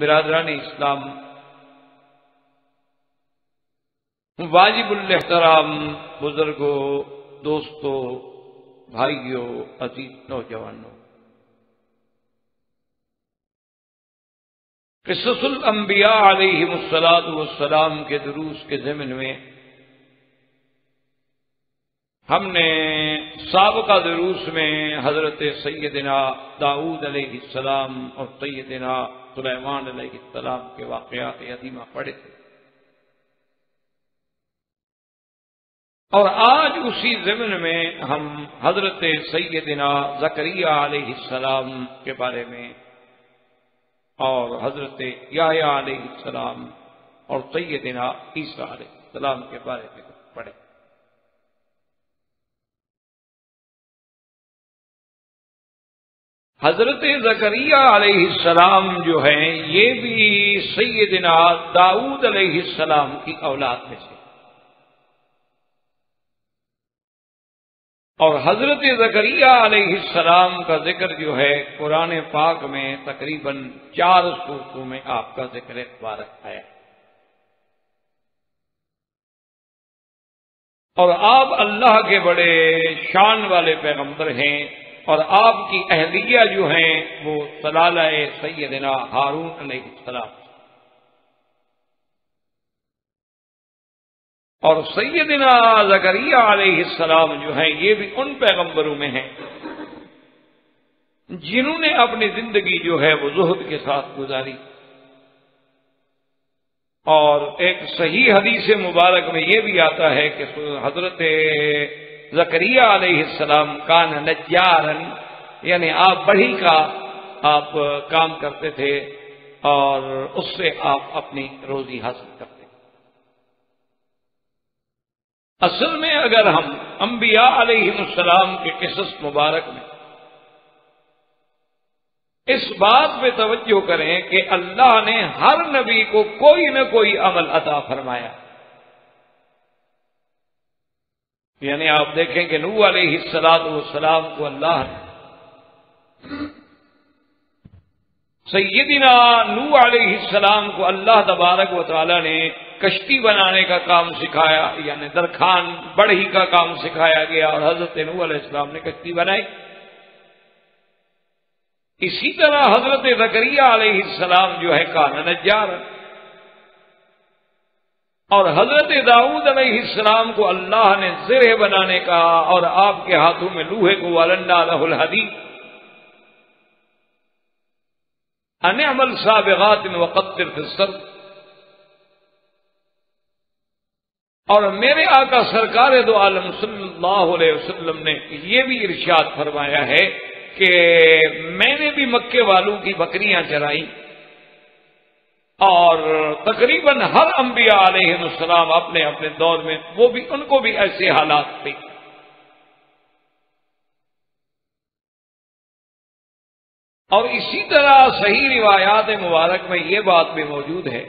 برادران اسلام، واجب الحترام بزرگوں، دوستوں، بھائیوں، عزیز نوجوانوں۔ قصص الانبیاء علیہ السلاد والسلام کے دروس کے ضمن میں ہم نے سابقہ دروس میں حضرت سیدنا داؤد علیہ السلام اور سیدنا سلیمان علیہ السلام کے واقعات عظیمہ پڑھے تھے۔ اور آج اسی ضمن میں ہم حضرت سیدنا زکریہ علیہ السلام کے بارے میں اور حضرت یا علیہ السلام اور سیدنا عیسیٰ علیہ السلام کے بارے میں پڑھے حضرت زکریہ علیہ السلام جو ہیں، یہ بھی سیدنا داؤد علیہ السلام کی اولاد میں سے۔ اور حضرت زکریہ علیہ السلام کا ذکر جو ہے، قرآن پاک میں تقریباً چار صورتوں میں آپ کا ذکر مبارک ہے۔ اور آپ اللہ کے بڑے شان والے پیغمبر ہیں۔ اور آپ کی اہلیہ جو ہیں وہ سلالہ سیدنا ہارون علیہ السلام۔ اور سیدنا زکریہ علیہ السلام جو ہیں یہ بھی ان پیغمبروں میں ہیں۔ جنہوں نے اپنی زندگی جو ہے وہ زہد کے ساتھ گزاری۔ اور ایک صحیح حدیث مبارک میں یہ بھی آتا ہے کہ حضرت زکریہ علیہ السلام کان نجارن یعنی آپ بڑھی کا آپ کام کرتے تھے اور اس سے آپ اپنی روزی حاصل کرتے اصل میں اگر ہم انبیاء علیہ السلام کے قصص مبارک میں اس بات پہ توجہ کریں کہ اللہ نے ہر نبی کو کوئی نہ کوئی عمل عطا فرمایا۔ یعنی آپ دیکھیں کہ نو علیہ السلاد والسلام کو اللہ نے سیدنا نو علیہ السلام کو اللہ تبارک و تعالی نے کشتی بنانے کا کام سکھایا یعنی درخان بڑھی کا کام سکھایا گیا اور حضرت نو علیہ السلام نے کشتی بنائی۔ اسی طرح حضرت زکریہ علیہ السلام جو ہے کان نجار اور حضرت داؤد علیہ السلام کو اللہ نے زرہ بنانے کا اور آپ کے ہاتھوں میں لوہے کو والنڈا لہ الحدی۔ ان عمل سابغات وقتر فسر اور میرے آقا سرکار دو عالم صلی اللہ علیہ وسلم نے یہ بھی ارشاد فرمایا ہے کہ میں نے بھی مکے والوں کی بکریاں چرائیں۔ اور تقریباً ہر انبیاء علیہ السلام اپنے اپنے دور میں، وہ بھی، ان کو بھی ایسے حالات تھے۔ اور اسی طرح صحیح روایات مبارک میں یہ بات بھی موجود ہے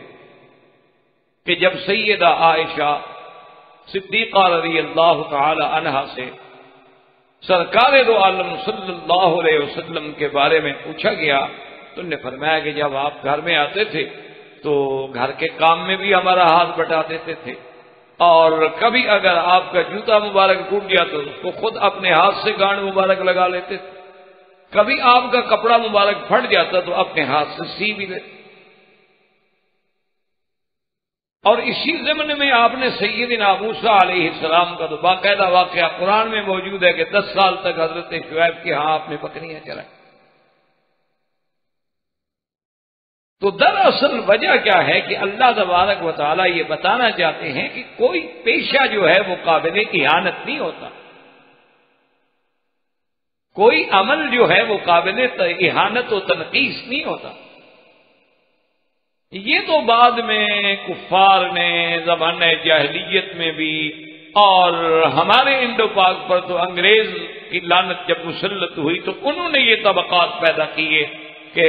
کہ جب سیدہ عائشہ صدیقہ رضی اللہ تعالی عنہا سے سرکار دو عالم صلی اللہ علیہ وسلم کے بارے میں پوچھا گیا تو نے فرمایا کہ جب آپ گھر میں آتے تھے تو گھر کے کام میں بھی ہمارا ہاتھ بٹا دیتے تھے۔ اور کبھی اگر آپ کا جوتا مبارک ٹوٹ گیا تو اس کو خود اپنے ہاتھ سے گانڈ مبارک لگا لیتے۔ تھے کبھی آپ کا کپڑا مبارک پھٹ جاتا تو اپنے ہاتھ سے سی بھی لیتے اور اسی زمن میں آپ نے سید موسا علیہ السلام کا تو باقاعدہ واقعہ قرآن میں موجود ہے کہ دس سال تک حضرت شعیب کے ہاں آپ نے بکریاں چلائی تو دراصل وجہ کیا ہے کہ اللہ تبارک و تعالیٰ یہ بتانا چاہتے ہیں کہ کوئی پیشہ جو ہے وہ قابل احانت نہیں ہوتا۔ کوئی عمل جو ہے وہ قابل احانت و تنقید نہیں ہوتا۔ یہ تو بعد میں کفار نے، زبان جاہلیت میں بھی، اور ہمارے انڈو پاک پر تو انگریز کی لانت جب مسلط ہوئی تو انہوں نے یہ طبقات پیدا کیے۔ کہ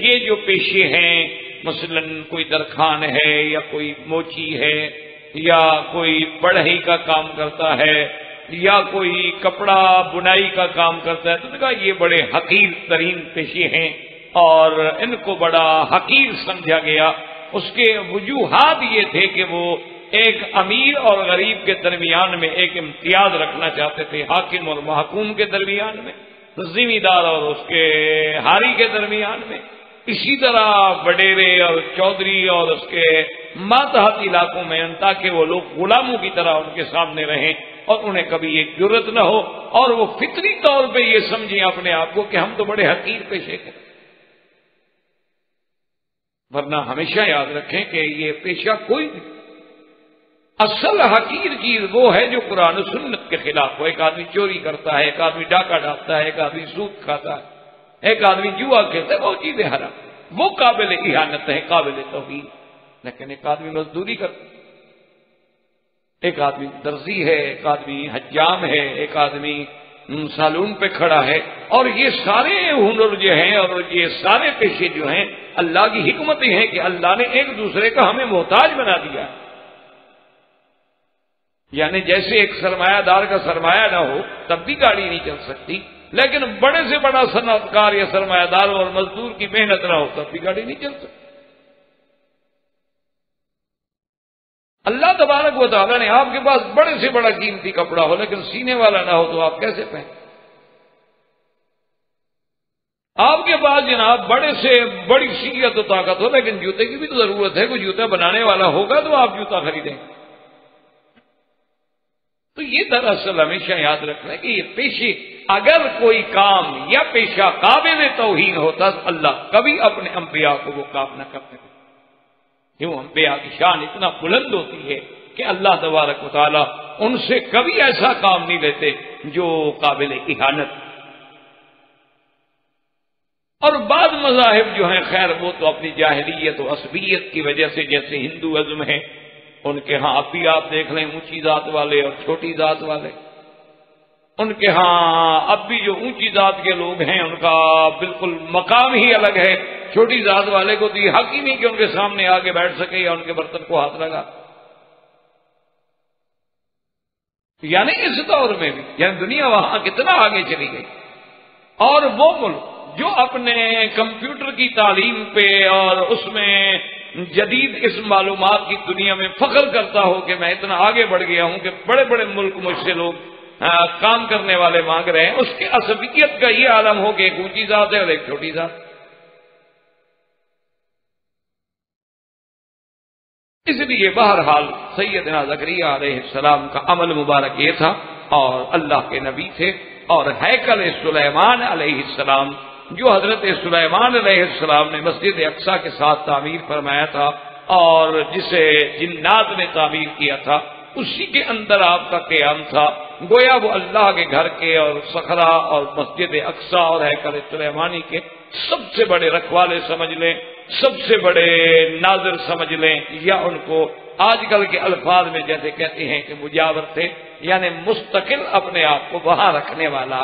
یہ جو پیشے ہیں، مثلا کوئی درخان ہے یا کوئی موچی ہے یا کوئی بڑھئی کا کام کرتا ہے یا کوئی کپڑا بنائی کا کام کرتا ہے، تو کہا یہ بڑے حقیر ترین پیشے ہیں اور ان کو بڑا حقیر سمجھا گیا۔ اس کے وجوہات یہ تھے کہ وہ ایک امیر اور غریب کے درمیان میں ایک امتیاز رکھنا چاہتے تھے، حاکم اور محکوم کے درمیان میں۔ ذمہ دار اور اس کے ہاری کے درمیان میں اسی طرح وڈیرے اور چودھری اور اس کے ماتحت علاقوں میں تاکہ وہ لوگ غلاموں کی طرح ان کے سامنے رہیں اور انہیں کبھی ایک ضرورت نہ ہو اور وہ فطری طور پہ یہ سمجھیں اپنے آپ کو کہ ہم تو بڑے حقیر پیشے کریں ورنہ ہمیشہ یاد رکھیں کہ یہ پیشہ کوئی نہیں۔ اصل حقیر چیز وہ ہے جو قرآن سنت کے خلاف ہو۔ ایک آدمی چوری کرتا ہے، ایک آدمی ڈاکہ ڈالتا ہے، ایک آدمی سوکھ کھاتا ہے، ایک آدمی جوا کھیلتا ہے، وہ چیزیں حرام وہ قابل احانت ہے، قابل توحید۔ لیکن ایک آدمی مزدوری کرتا ایک آدمی درزی ہے، ایک آدمی حجام ہے، ایک آدمی سالون پہ کھڑا ہے۔ اور یہ سارے ہنر جو ہیں، اور یہ سارے پیشے جو ہیں، اللہ کی حکمتیں ہیں کہ اللہ نے ایک دوسرے کا ہمیں محتاج بنا دیا ہے۔ یعنی جیسے ایک سرمایہ دار کا سرمایہ نہ ہو، تب بھی گاڑی نہیں چل سکتی۔ لیکن بڑے سے بڑا صنعت کار یا سرمایہ دار اور مزدور کی محنت نہ ہو، تب بھی گاڑی نہیں چل سکتی۔ اللہ تبارک و تعالیٰ نے آپ کے پاس بڑے سے بڑا قیمتی کپڑا ہو، لیکن سینے والا نہ ہو تو آپ کیسے پہن؟ آپ کے پاس جناب بڑے سے بڑی سیت و طاقت ہو، لیکن جوتے کی بھی تو ضرورت ہے، کوئی جوتا بنانے والا ہوگا تو آپ جوتا خریدیں۔ تو یہ دراصل ہمیشہ یاد رکھنا ہے کہ یہ پیشے اگر کوئی کام یا پیشہ قابل توہین ہوتا تو اللہ کبھی اپنے انبیاء کو وہ کام نہ کرتے کیوں؟ انبیاء کی شان اتنا بلند ہوتی ہے کہ اللہ تبارک و تعالیٰ ان سے کبھی ایسا کام نہیں لیتے جو قابل احانت۔ اور بعض مذاہب جو ہیں، خیر وہ تو اپنی جاہلیت و عصبیت کی وجہ سے جیسے ہندوازم ہے ان کے ہاں اب بھی آپ دیکھ لیں اونچی ذات والے اور چھوٹی ذات والے۔ ان کے ہاں اب بھی جو اونچی ذات کے لوگ ہیں، ان کا بالکل مقام ہی الگ ہے۔ چھوٹی ذات والے کو تو یہ حق ہی نہیں کہ ان کے سامنے آگے بیٹھ سکے یا ان کے برتن کو ہاتھ لگا۔ یعنی اس دور میں بھی یعنی دنیا وہاں کتنا آگے چلی گئی۔ اور وہ ملک جو اپنے کمپیوٹر کی تعلیم پہ اور اس میں جدید اس معلومات کی دنیا میں فخر کرتا ہو کہ میں اتنا آگے بڑھ گیا ہوں کہ بڑے بڑے ملک مجھ سے لوگ کام کرنے والے مانگ رہے ہیں۔ اس کی عصبیت کا یہ عالم ہو کہ ایک اونچی ذات ہے اور ایک چھوٹی ذات۔ اس لیے بہرحال سیدنا زکریہ علیہ السلام کا عمل مبارک یہ تھا اور اللہ کے نبی تھے اور حیکل سلیمان علیہ السلام جو حضرت سلیمان علیہ السلام نے مسجد اقسا کے ساتھ تعمیر فرمایا تھا اور جسے جنات نے تعمیر کیا تھا، اسی کے اندر آپ کا قیام تھا۔ گویا وہ اللہ کے گھر کے اور سخرا اور مسجد اقسا اور حیکل سلیمانی کے سب سے بڑے رکھوالے سمجھ لیں، سب سے بڑے ناظر سمجھ لیں، یا ان کو آج کل کے الفاظ میں جیسے کہتے ہیں کہ مجاور تھے یعنی مستقل اپنے آپ کو وہاں رکھنے والا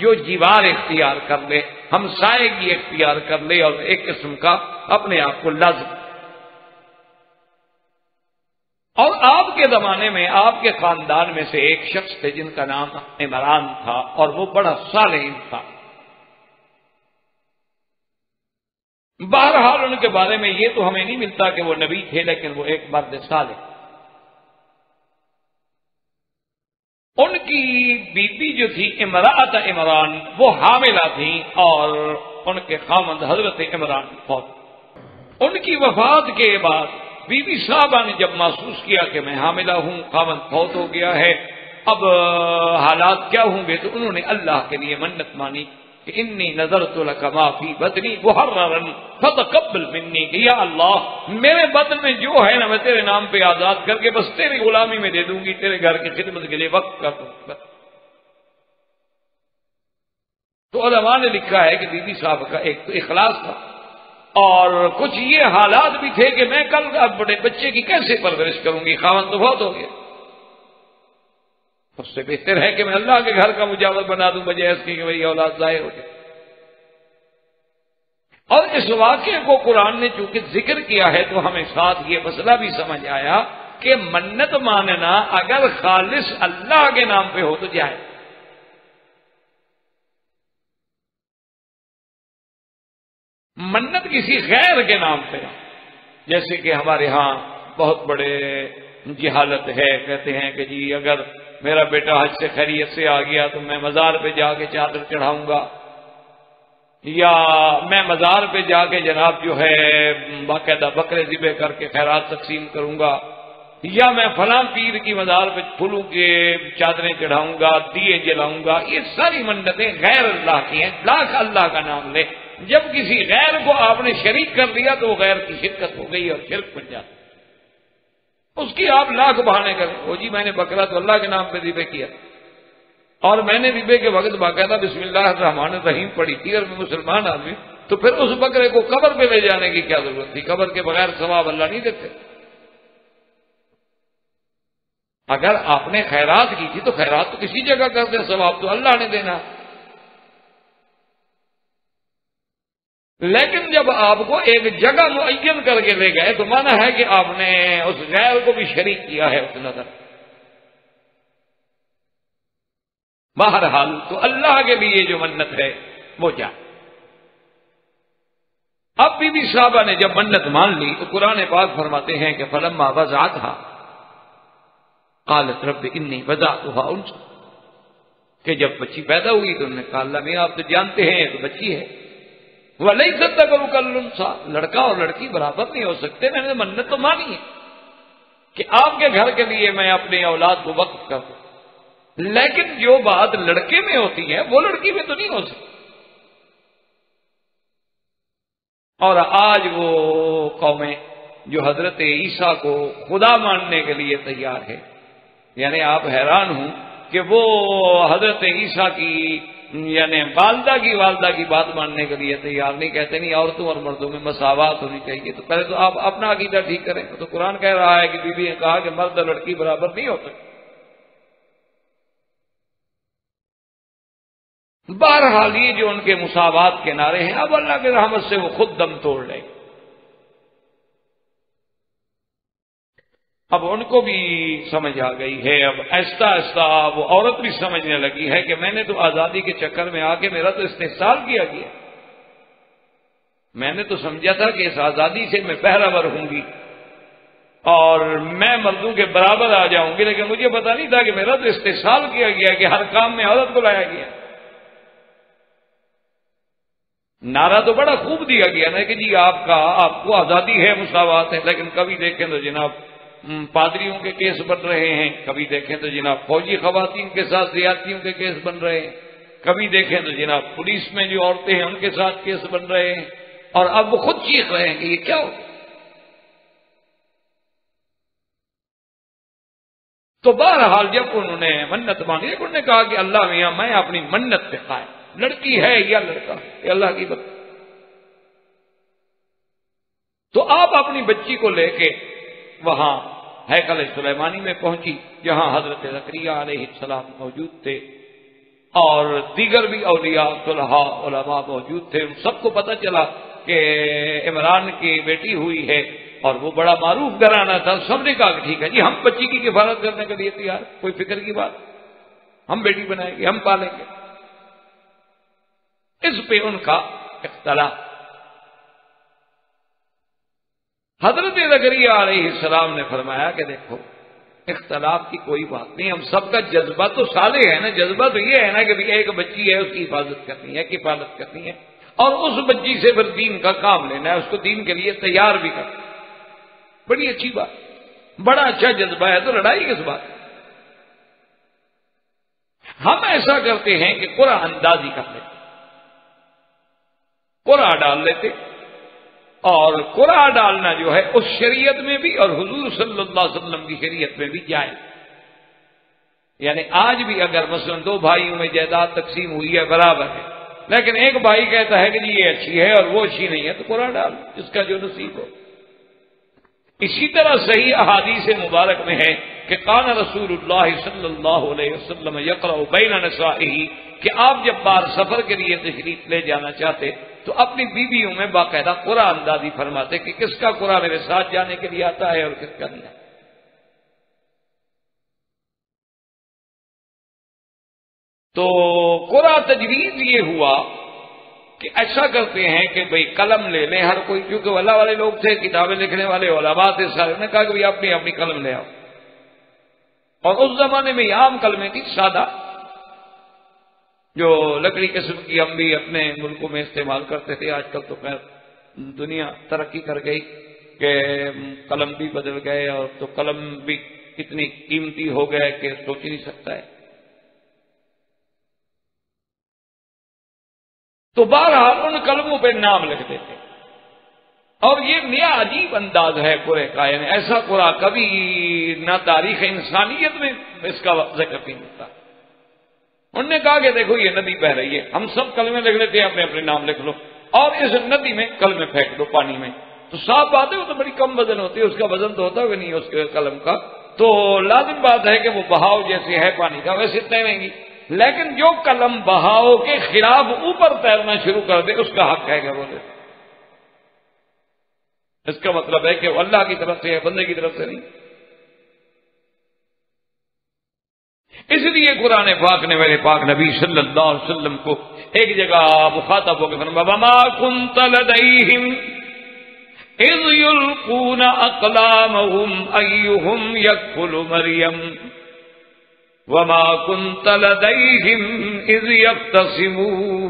جو جیوار اختیار کر لے۔ ہم سائے اختیار کر لے اور ایک قسم کا اپنے آپ کو لذ اور آپ کے زمانے میں، آپ کے خاندان میں سے ایک شخص تھے جن کا نام عمران تھا اور وہ بڑا صالح تھا۔ بہرحال ان کے بارے میں یہ تو ہمیں نہیں ملتا کہ وہ نبی تھے، لیکن وہ ایک مرد صالح۔ ان کی بی جو تھی امراط عمران، وہ حاملہ تھی اور ان کے خامند حضرت عمران فوت۔ ان کی وفات کے بعد بی بی صاحبہ نے جب محسوس کیا کہ میں حاملہ ہوں، خامند فوت ہو گیا ہے، اب حالات کیا ہوں گے؟ تو انہوں نے اللہ کے لیے منت مانی۔ کہ انی نظر تو معافی بدنی محررن، فتقبل منی، کہ یا اللہ، میرے بدن میں جو ہے نا، میں تیرے نام پہ آزاد کر کے بس تیری غلامی میں دے دوں گی، تیرے گھر کی خدمت کے لیے وقت کر دوں تو علماء نے لکھا ہے کہ بی بی صاحب کا ایک تو اخلاص تھا۔ اور کچھ یہ حالات بھی تھے کہ میں کل بڑے بچے کی کیسے پرورش کروں گی؟ خاون تو بہت ہو گیا۔ اس سے بہتر ہے کہ میں اللہ کے گھر کا مجاور بنا دوں، بجائے اس کی کہ وہی اولاد ظاہر ہو جائے۔ اور اس واقعے کو قرآن نے چونکہ ذکر کیا ہے تو ہمیں ساتھ یہ مسئلہ بھی سمجھ آیا کہ منت ماننا اگر خالص اللہ کے نام پہ ہو تو جائے منت کسی غیر کے نام پہ جیسے کہ ہمارے ہاں بہت بڑے جہالت ہے، کہتے ہیں کہ جی اگر میرا بیٹا حج سے خیریت سے آ گیا تو میں مزار پہ جا کے چادر چڑھاؤں گا۔ یا میں مزار پہ جا کے جناب جو ہے باقاعدہ بکرے ذبے کر کے خیرات تقسیم کروں گا۔ یا میں فلاں پیر کی مزار پہ پھولوں کے چادریں چڑھاؤں گا، دیے جلاؤں گا۔ یہ ساری منتیں غیر اللہ کی ہیں۔ لاکھ اللہ کا نام لے۔ جب کسی غیر کو آپ نے شریک کر دیا تو وہ غیر کی شرکت ہو گئی اور شرک بن جاتا اس کی آپ لاکھ بہانے کریں۔ وہ جی میں نے بکرا تو اللہ کے نام پہ ذبے کیا۔ اور میں نے ذبے کے وقت باقاعدہ بسم اللہ الرحمن الرحیم پڑھی۔ تھی اور میں مسلمان آدمی، تو پھر اس بکرے کو قبر پہ لے جانے کی کیا ضرورت تھی؟ قبر کے بغیر ثواب اللہ نہیں دیتے۔ اگر آپ نے خیرات کی تھی تو خیرات تو کسی جگہ کر دیں، ثواب تو اللہ نے دینا۔ لیکن جب آپ کو ایک جگہ معین کر کے لے گئے تو مانا ہے کہ آپ نے اس غیر کو بھی شریک کیا ہے اس نظر۔ بہرحال تو اللہ کے لیے جو منت ہے، وہ کیا؟ اب بی بی صاحبہ نے جب منت مان لی تو قرآن پاک فرماتے ہیں کہ فلما وزا تھا قالت رب انی وزا تو ان کہ جب بچی پیدا ہوئی تو انہوں نے کہا، اللہ میں آپ تو جانتے ہیں تو بچی ہے۔ وہ نہیں سکتا کروں کل لڑکا اور لڑکی برابر نہیں ہو سکتے۔ میں نے منت تو مانی ہے کہ آپ کے گھر کے لیے میں اپنی اولاد کو وقف کر دوں۔ لیکن جو بات لڑکے میں ہوتی ہے، وہ لڑکی میں تو نہیں ہو سکتی۔ اور آج وہ قومیں جو حضرت عیسیٰ کو خدا ماننے کے لیے تیار ہے یعنی آپ حیران ہوں کہ وہ حضرت عیسیٰ کی یعنی والدہ کی والدہ کی بات ماننے کے لیے تیار نہیں، کہتے نہیں، عورتوں اور مردوں میں مساوات ہونی چاہیے۔ تو پہلے تو آپ اپنا عقیدہ ٹھیک کریں۔ تو قرآن کہہ رہا ہے کہ بی بی نے کہا کہ مرد لڑکی برابر نہیں ہو سکتی۔ بہرحال یہ جو ان کے مساوات کے نعرے ہیں، اب اللہ کے رحمت سے وہ خود دم توڑ لیں۔ اب ان کو بھی سمجھ آ گئی ہے۔ اب ایسا ایسا وہ عورت بھی سمجھنے لگی ہے کہ میں نے تو آزادی کے چکر میں آ کے میرا تو استحصال کیا گیا۔ میں نے تو سمجھا تھا کہ اس آزادی سے میں بہراور ہوں گی۔ اور میں مردوں کے برابر آ جاؤں گی، لیکن مجھے پتا نہیں تھا کہ میرا تو استحصال کیا گیا کہ ہر کام میں عورت کو لایا گیا۔ نعرہ تو بڑا خوب دیا گیا نا کہ جی آپ کا، آپ کو آزادی ہے، مساوات ہے لیکن کبھی دیکھیں تو جناب پادریوں کے کیس بن رہے ہیں۔ کبھی دیکھیں تو جناب فوجی خواتین کے ساتھ زیادتیوں کے کیس بن رہے ہیں۔ کبھی دیکھیں تو جناب پولیس میں جو عورتیں ہیں ان کے ساتھ کیس بن رہے ہیں۔ اور اب وہ خود چیخ رہے ہیں کہ یہ کیا ہو تو بہرحال جب انہوں نے منت مانگی انہوں نے کہا کہ اللہ میاں، میں اپنی منت پہ قائم لڑکی ہے یا لڑکا؟ یہ اللہ کی بات۔ تو آپ اپنی بچی کو لے کے وہاں حیکل سلیمانی میں پہنچی، جہاں حضرت ذکریہ علیہ السلام موجود تھے۔ اور دیگر بھی اولیاء، صلحاء، علماء موجود تھے۔ ان سب کو پتہ چلا کہ عمران کی بیٹی ہوئی ہے اور وہ بڑا معروف گھرانہ تھا۔ سب نے کہا کہ ٹھیک ہے جی ہم بچی کی کفالت کرنے کے لیے تیار کوئی فکر کی بات؟ ہم بیٹی بنائیں گے، ہم پالیں گے۔ اس پہ ان کا اختلاف۔ حضرت علیہ السلام نے فرمایا کہ دیکھو، اختلاف کی کوئی بات نہیں، ہم سب کا جذبہ تو سالے ہے نا، جذبہ تو یہ ہے نا کہ ایک بچی ہے، اس کی حفاظت کرنی ہے، کفالت کرنی ہے، اور اس بچی سے پھر دین کا کام لینا ہے، اس کو دین کے لیے تیار بھی کرنا بڑی اچھی بات، بڑا اچھا جذبہ ہے، تو لڑائی کس بات ہم ایسا کرتے ہیں کہ قرآن اندازی کر لیتے قرآن ڈال لیتے اور قرآن ڈالنا جو ہے، اس شریعت میں بھی اور حضور صلی اللہ علیہ وسلم کی شریعت میں بھی جائے۔ یعنی آج بھی اگر مثلا دو بھائیوں میں جائیداد تقسیم ہوئی ہے، برابر ہے۔ لیکن ایک بھائی کہتا ہے کہ جی یہ اچھی ہے اور وہ اچھی نہیں ہے، تو قرآن ڈال، اس کا جو نصیب ہو۔ اسی طرح صحیح احادیث مبارک میں ہے کہ کان رسول اللہ صلی اللہ علیہ وسلم یقر بین نسائی کہ آپ جب بار سفر کے لیے تشریف لے جانا چاہتے تو اپنی بیویوں میں باقاعدہ قرآن اندازی فرماتے کہ کس کا قرآن میرے ساتھ جانے کے لیے آتا ہے اور کس کا نہیں۔ آتا تو قرآن تجویز یہ ہوا کہ ایسا کرتے ہیں کہ بھئی قلم لے لیں ہر کوئی، کیونکہ اللہ والے لوگ تھے، کتابیں لکھنے والے، علماء تھے، سارے نے کہا کہ بھئی اپنی اپنی قلم لے آؤ۔ اور اس زمانے میں عام قلمیں تھی سادہ۔ جو لکڑی قسم کی ہم بھی اپنے ملکوں میں استعمال کرتے تھے، آج کل تو خیر دنیا ترقی کر گئی کہ قلم بھی بدل گئے اور تو قلم بھی اتنی قیمتی ہو گئے کہ سوچ نہیں سکتا ہے۔ تو بہرحال ان قلموں پہ نام لکھ دیتے۔ اور یہ نیا عجیب انداز ہے قرے کا یعنی ایسا قرآن کبھی نہ تاریخ انسانیت میں اس کا ذکر نہیں ہوتا۔ انہوں نے کہا کہ دیکھو یہ ندی بہ رہی ہے۔ ہم سب کلمے لکھ لیتے ہیں، اپنے اپنے نام لکھ لو۔ اور اس ندی میں کلمے پھینک دو پانی میں۔ تو صاف بات ہے، وہ تو بڑی کم وزن ہوتی ہے، اس کا وزن تو ہوتا ہوگا نہیں، اس کے قلم کا۔ تو لازم بات ہے کہ وہ بہاؤ جیسے ہے پانی کا، ویسے تیریں گی۔ لیکن جو قلم بہاؤ کے خلاف اوپر تیرنا شروع کر دے، اس کا حق ہے کیا بولے اس کا مطلب ہے کہ وہ اللہ کی طرف سے ہے، بندے کی طرف سے نہیں۔ اس لیے قرآن پاک نے میرے پاک نبی صلی اللہ علیہ وسلم کو ایک جگہ مخاطب ہو کے بما كنت لديهم اذ يلقون اقلامهم ايهم يكفل مريم وما كنت لديهم اذ يختصمون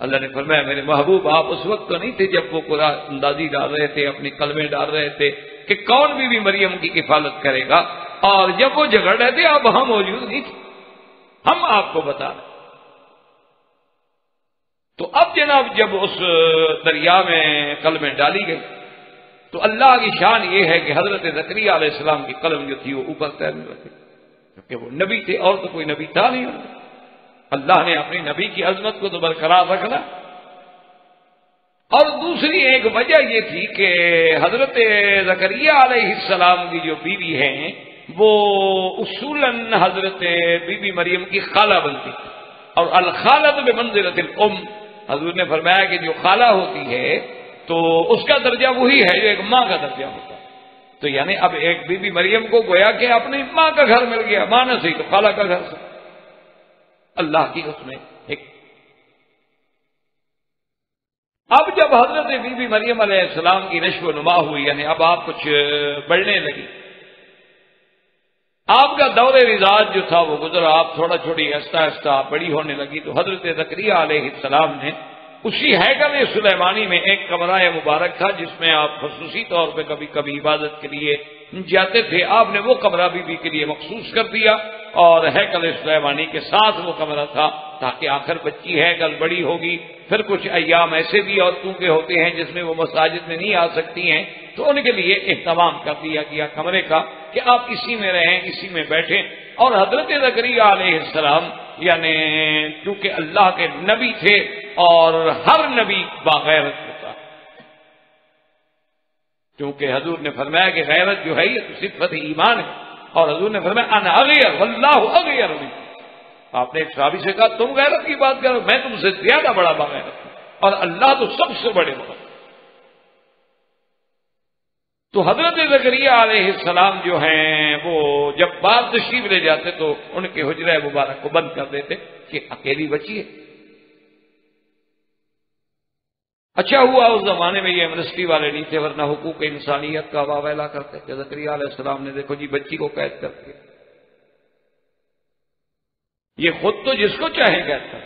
اللہ نے فرمایا میرے محبوب آپ اس وقت تو نہیں تھے جب وہ قرآن اندازی ڈال رہے تھے اپنی قلمیں ڈال رہے تھے کہ کون بھی, بھی مریم کی کفالت کرے گا؟ اور جب وہ جگڑ رہے تھے اب ہم موجود نہیں تھے۔ ہم آپ کو بتا رہے تو اب جناب جب اس دریا میں قلمیں ڈالی گئی، تو اللہ کی شان یہ ہے کہ حضرت زکری علیہ السلام کی قلم جو تھی وہ اوپر تیرنے لگی کیونکہ وہ نبی تھے، اور تو کوئی نبی تھا نہیں۔ اللہ نے اپنی نبی کی عظمت کو تو برقرار رکھنا۔ اور دوسری ایک وجہ یہ تھی کہ حضرت زکریہ علیہ السلام کی جو بیوی ہیں وہ اصولاً حضرت بی بی مریم کی خالہ بنتی اور الخالت میں منزلت الام حضور نے فرمایا کہ جو خالہ ہوتی ہے تو اس کا درجہ وہی ہے، جو ایک ماں کا درجہ ہوتا ہے۔ تو یعنی اب ایک بی بی مریم کو گویا کہ اپنی ماں کا گھر مل گیا، ماں نہ صحیح تو خالہ کا گھر۔ سے اللہ کی اس میں ایک۔ اب جب حضرت بی بی مریم علیہ السلام کی نشو و نما ہوئی یعنی اب آپ کچھ بڑھنے لگی۔ آپ کا دور رضاج جو تھا وہ گزرا آپ تھوڑا چھوڑی آہستہ آہستہ بڑی ہونے لگی تو حضرت ذکریہ علیہ السلام نے اسی حیکل سلیمانی میں ایک کمرہ مبارک تھا جس میں آپ خصوصی طور پہ کبھی کبھی عبادت کے لیے جاتے تھے۔ آپ نے وہ کمرہ بی بی کے لیے مخصوص کر دیا اور ہیکل سلیمانی کے ساتھ وہ کمرہ تھا تاکہ آخر بچی ہے کل بڑی ہوگی۔ پھر کچھ ایام ایسے بھی عورتوں کے ہوتے ہیں جس میں وہ مساجد میں نہیں آ سکتی ہیں۔ تو ان کے لیے اہتمام کر دیا گیا کمرے کا کہ آپ اسی میں رہیں، اسی میں بیٹھیں۔ اور حضرت ذکری علیہ السلام یعنی چونکہ اللہ کے نبی تھے اور ہر نبی باغیرت ہوتا۔ کیونکہ حضور نے فرمایا کہ غیرت جو ہے، یہ تو صفت ایمان ہے۔ اور حضور نے فرمایا، انا اغیر، واللہ اغیر آپ نے ایک صحابی سے کہا، تم غیرت کی بات کرو میں تم سے زیادہ بڑا باغیرت ہوں۔ اور اللہ تو سب سے بڑے بڑا تو حضرت ذکریہ علیہ السلام جو ہیں، وہ جب بات تشریف لے جاتے تو ان کے حجرہ مبارک کو بند کر دیتے کہ اکیلی بچی ہے۔ اچھا ہوا اس زمانے میں یہ یونیورسٹی والے نہیں تھے، ورنہ حقوق انسانیت کا واویلا کرتے کہ ذکریہ علیہ السلام نے دیکھو جی بچی کو قید کر کے یہ خود تو جس کو چاہے کہتا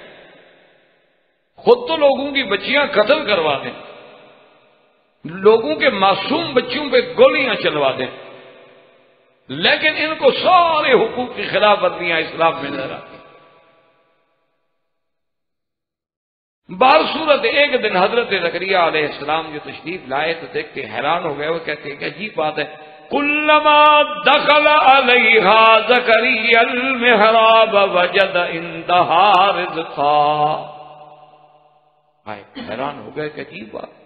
خود تو لوگوں کی بچیاں قتل کروا دیں۔ لوگوں کے معصوم بچوں پہ گولیاں چلوا دیں۔ لیکن ان کو سارے حقوق کی خلاف ورزیاں اسلام میں نظر آتی۔ بار صورت ایک دن حضرت زکریہ علیہ السلام جو تشریف لائے تو دیکھ کے حیران ہو گئے۔ وہ کہتے ہیں کہ عجیب بات ہے۔ کلما دخل علیہا زکری المحراب وجد انتہا رزقا۔ حیران ہو گئے کہ عجیب بات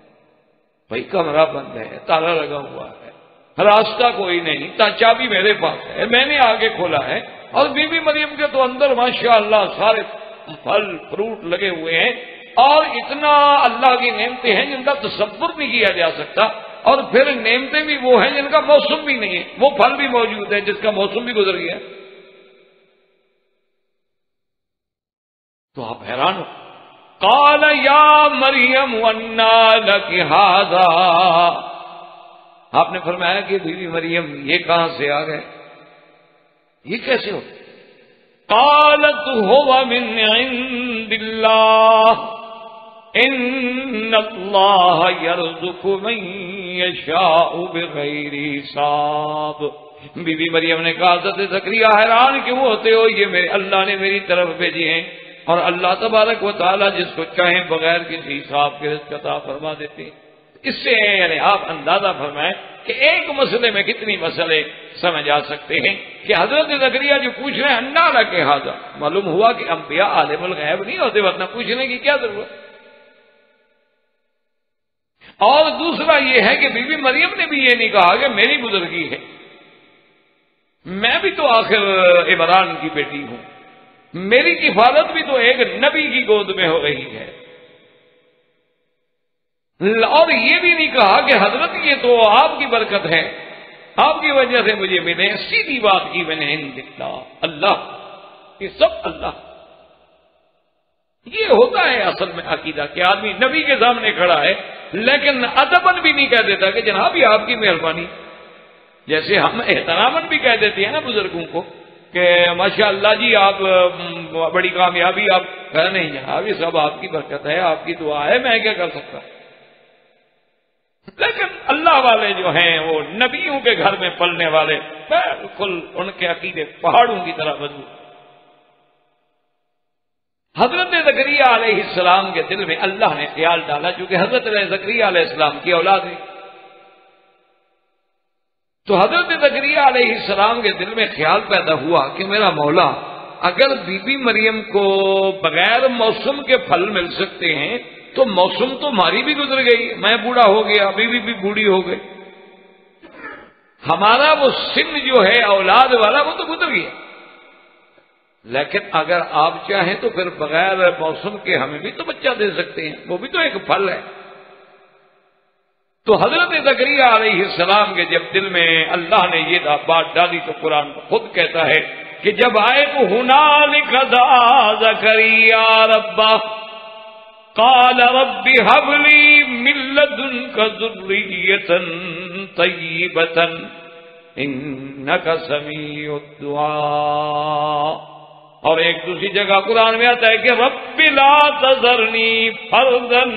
بھائی کمرہ بند ہے، تالا لگا ہوا ہے۔ راستہ کوئی نہیں، تا چابی میرے پاس ہے، میں نے آگے کھولا ہے۔ اور بی بی مریم کے تو اندر ماشاء اللہ سارے پھل، فروٹ لگے ہوئے ہیں۔ اور اتنا اللہ کی نعمتیں ہیں جن کا تصور نہیں کیا جا سکتا۔ اور پھر نعمتیں بھی وہ ہیں جن کا موسم بھی نہیں ہے، وہ پھل بھی موجود ہے جس کا موسم بھی گزر گیا۔ تو آپ حیران ہو۔ کال یا مریم لك هذا آپ نے فرمایا کہ بیوی مریم یہ کہاں سے آ گئے؟ یہ کیسے ہو؟ قالت هو من عند الله ان الله يرزق من يشاء بغير حساب۔ بی بی مریم نے کہا، حضرت زکریہ حیران کیوں ہوتے ہو؟ یہ میرے، اللہ نے میری طرف بھیجی ہیں۔ اور اللہ تبارک و تعالی جس کو چاہیں بغیر کسی حساب کے رزق عطا فرما دیتے ہیں۔ اس سے یعنی آپ اندازہ فرمائیں کہ ایک مسئلے میں کتنی مسئلے سمجھ آ سکتے ہیں کہ حضرت نگریہ جو پوچھ رہے ہیں انڈا کے حاضر معلوم ہوا کہ انبیاء عالم الغیب نہیں ہوتے، ورنہ پوچھنے کی کیا ضرورت؟ اور دوسرا یہ ہے کہ بی بی مریم نے بھی یہ نہیں کہا کہ میری بزرگی ہے۔ میں بھی تو آخر عمران کی بیٹی ہوں۔ میری کفالت بھی تو ایک نبی کی گود میں ہو رہی ہے۔ اور یہ بھی نہیں کہا کہ حضرت یہ تو آپ کی برکت ہے۔ آپ کی وجہ سے مجھے ملے، سیدھی بات کی میں نے۔ دکھتا اللہ، یہ سب اللہ۔ یہ ہوتا ہے اصل میں عقیدہ کہ آدمی نبی کے سامنے کھڑا ہے، لیکن ادبن بھی نہیں کہہ دیتا کہ جناب یہ آپ کی مہربانی۔ جیسے ہم احترامن بھی کہہ دیتے ہیں نا بزرگوں کو۔ کہ ماشاء اللہ جی آپ بڑی کامیابی، آپ کہہ نہیں جناب یہ سب آپ کی برکت ہے، آپ کی دعا ہے، میں کیا کر سکتا؟ لیکن اللہ والے جو ہیں، وہ نبیوں کے گھر میں پلنے والے بالکل ان کے عقیدے پہاڑوں کی طرح مضبوط حضرت زکریہ علیہ السلام کے دل میں اللہ نے خیال ڈالا، چونکہ حضرت زکریہ علیہ السلام کی اولاد ہے۔ تو حضرت زکریہ علیہ السلام کے دل میں خیال پیدا ہوا کہ میرا مولا، اگر بی بی مریم کو بغیر موسم کے پھل مل سکتے ہیں، تو موسم تو ماری بھی گزر گئی، میں بوڑھا ہو گیا، بیوی بھی بوڑھی ہو گئی۔ ہمارا وہ سن جو ہے، اولاد والا، وہ تو گزر گیا۔ لیکن اگر آپ چاہیں تو پھر بغیر موسم کے ہمیں بھی تو بچہ دے سکتے ہیں، وہ بھی تو ایک پھل ہے۔ تو حضرت زکریہ علیہ السلام کے جب دل میں اللہ نے یہ بات ڈالی تو قرآن خود کہتا ہے کہ جب آئے تو ہنا لکھا زکریہ ربا، قال رب هب لي من لدنك ذرية طيبة إنك سميع الدعاء اور ایک دوسری جگہ قرآن میں آتا ہے کہ رب لا تذرنی فردن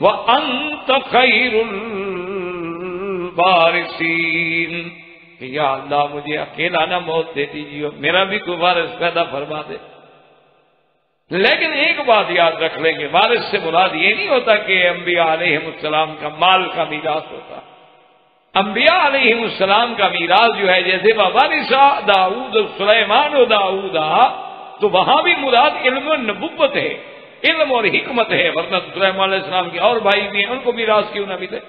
وانت خیر البارسین یا اللہ، مجھے اکیلا نہ موت دے دیجیے میرا بھی کوئی وارث پیدا فرما دے۔ لیکن ایک بات یاد رکھ لیں گے وارث سے مراد یہ نہیں ہوتا کہ انبیاء علیہ السلام کا مال کا میراث ہوتا۔ انبیاء علیہ السلام کا میراث جو ہے، جیسے وارثہ داود سلیمان و داود تو وہاں بھی مراد علم و نبوت ہے۔ علم اور حکمت ہے۔ ورنہ سلیمان علیہ السلام کے اور بھائی بھی ہیں، ان کو میراث کیوں نہ ملے؟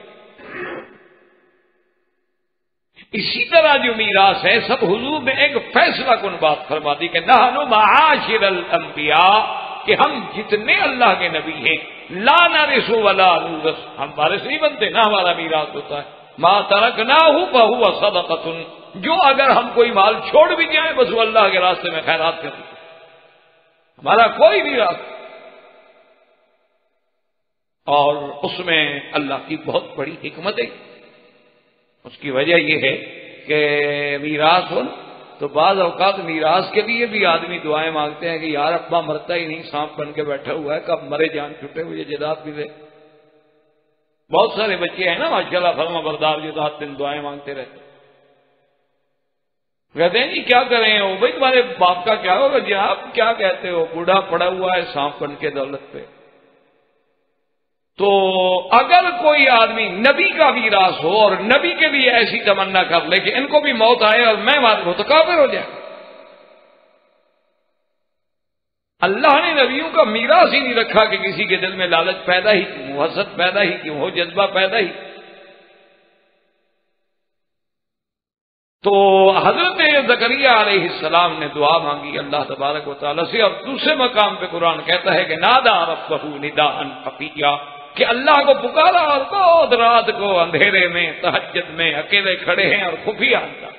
اسی طرح جو میراث ہے، سب حضور نے ایک فیصلہ کن بات فرما دی کہ نہ معاشر الانبیاء، کہ ہم جتنے اللہ کے نبی ہیں، لا نہ رسو والا ہم بارش نہیں بنتے، نہ ہمارا میراث ہوتا ہے۔ ماں ترک نہ ہو بہو صدقت جو اگر ہم کوئی مال چھوڑ بھی جائیں بس وہ اللہ کے راستے میں خیرات کر ہمارا کوئی میراث اور اس میں اللہ کی بہت بڑی حکمت ہے۔ اس کی وجہ یہ ہے کہ میراث ہو، تو بعض اوقات میراث کے لیے بھی آدمی دعائیں مانگتے ہیں کہ یار ابا مرتا ہی نہیں، سانپ بن کے بیٹھا ہوا ہے، کب مرے جان چھٹے ہوئے جداد بھی دے۔ بہت سارے بچے ہیں نا ماشاء اللہ فرما بردار جو دن دعائیں مانگتے رہتے کہتے ہیں جی کیا کریں؟ وہ بھائی تمہارے باپ کا کیا ہوگا؟ جی آپ کیا کہتے ہو؟ بوڑھا پڑا ہوا ہے سانپ بن کے دولت پہ۔ تو اگر کوئی آدمی نبی کا بھی راس ہو اور نبی کے لیے ایسی تمنا کر لے کہ ان کو بھی موت آئے اور میں مار تو کافر ہو جائے۔ اللہ نے نبیوں کا میراث ہی نہیں رکھا کہ کسی کے دل میں لالچ پیدا ہی کیوں حسد پیدا ہی کیوں ہو، جذبہ پیدا ہی۔ تو حضرت زکریہ علیہ السلام نے دعا مانگی اللہ تبارک و تعالیٰ سے اور دوسرے مقام پہ قرآن کہتا ہے کہ نادا رب بہو ندا ان کہ اللہ کو پکارا اور بہت رات کو اندھیرے میں تحجد میں اکیلے کھڑے ہیں اور خفیہ انداز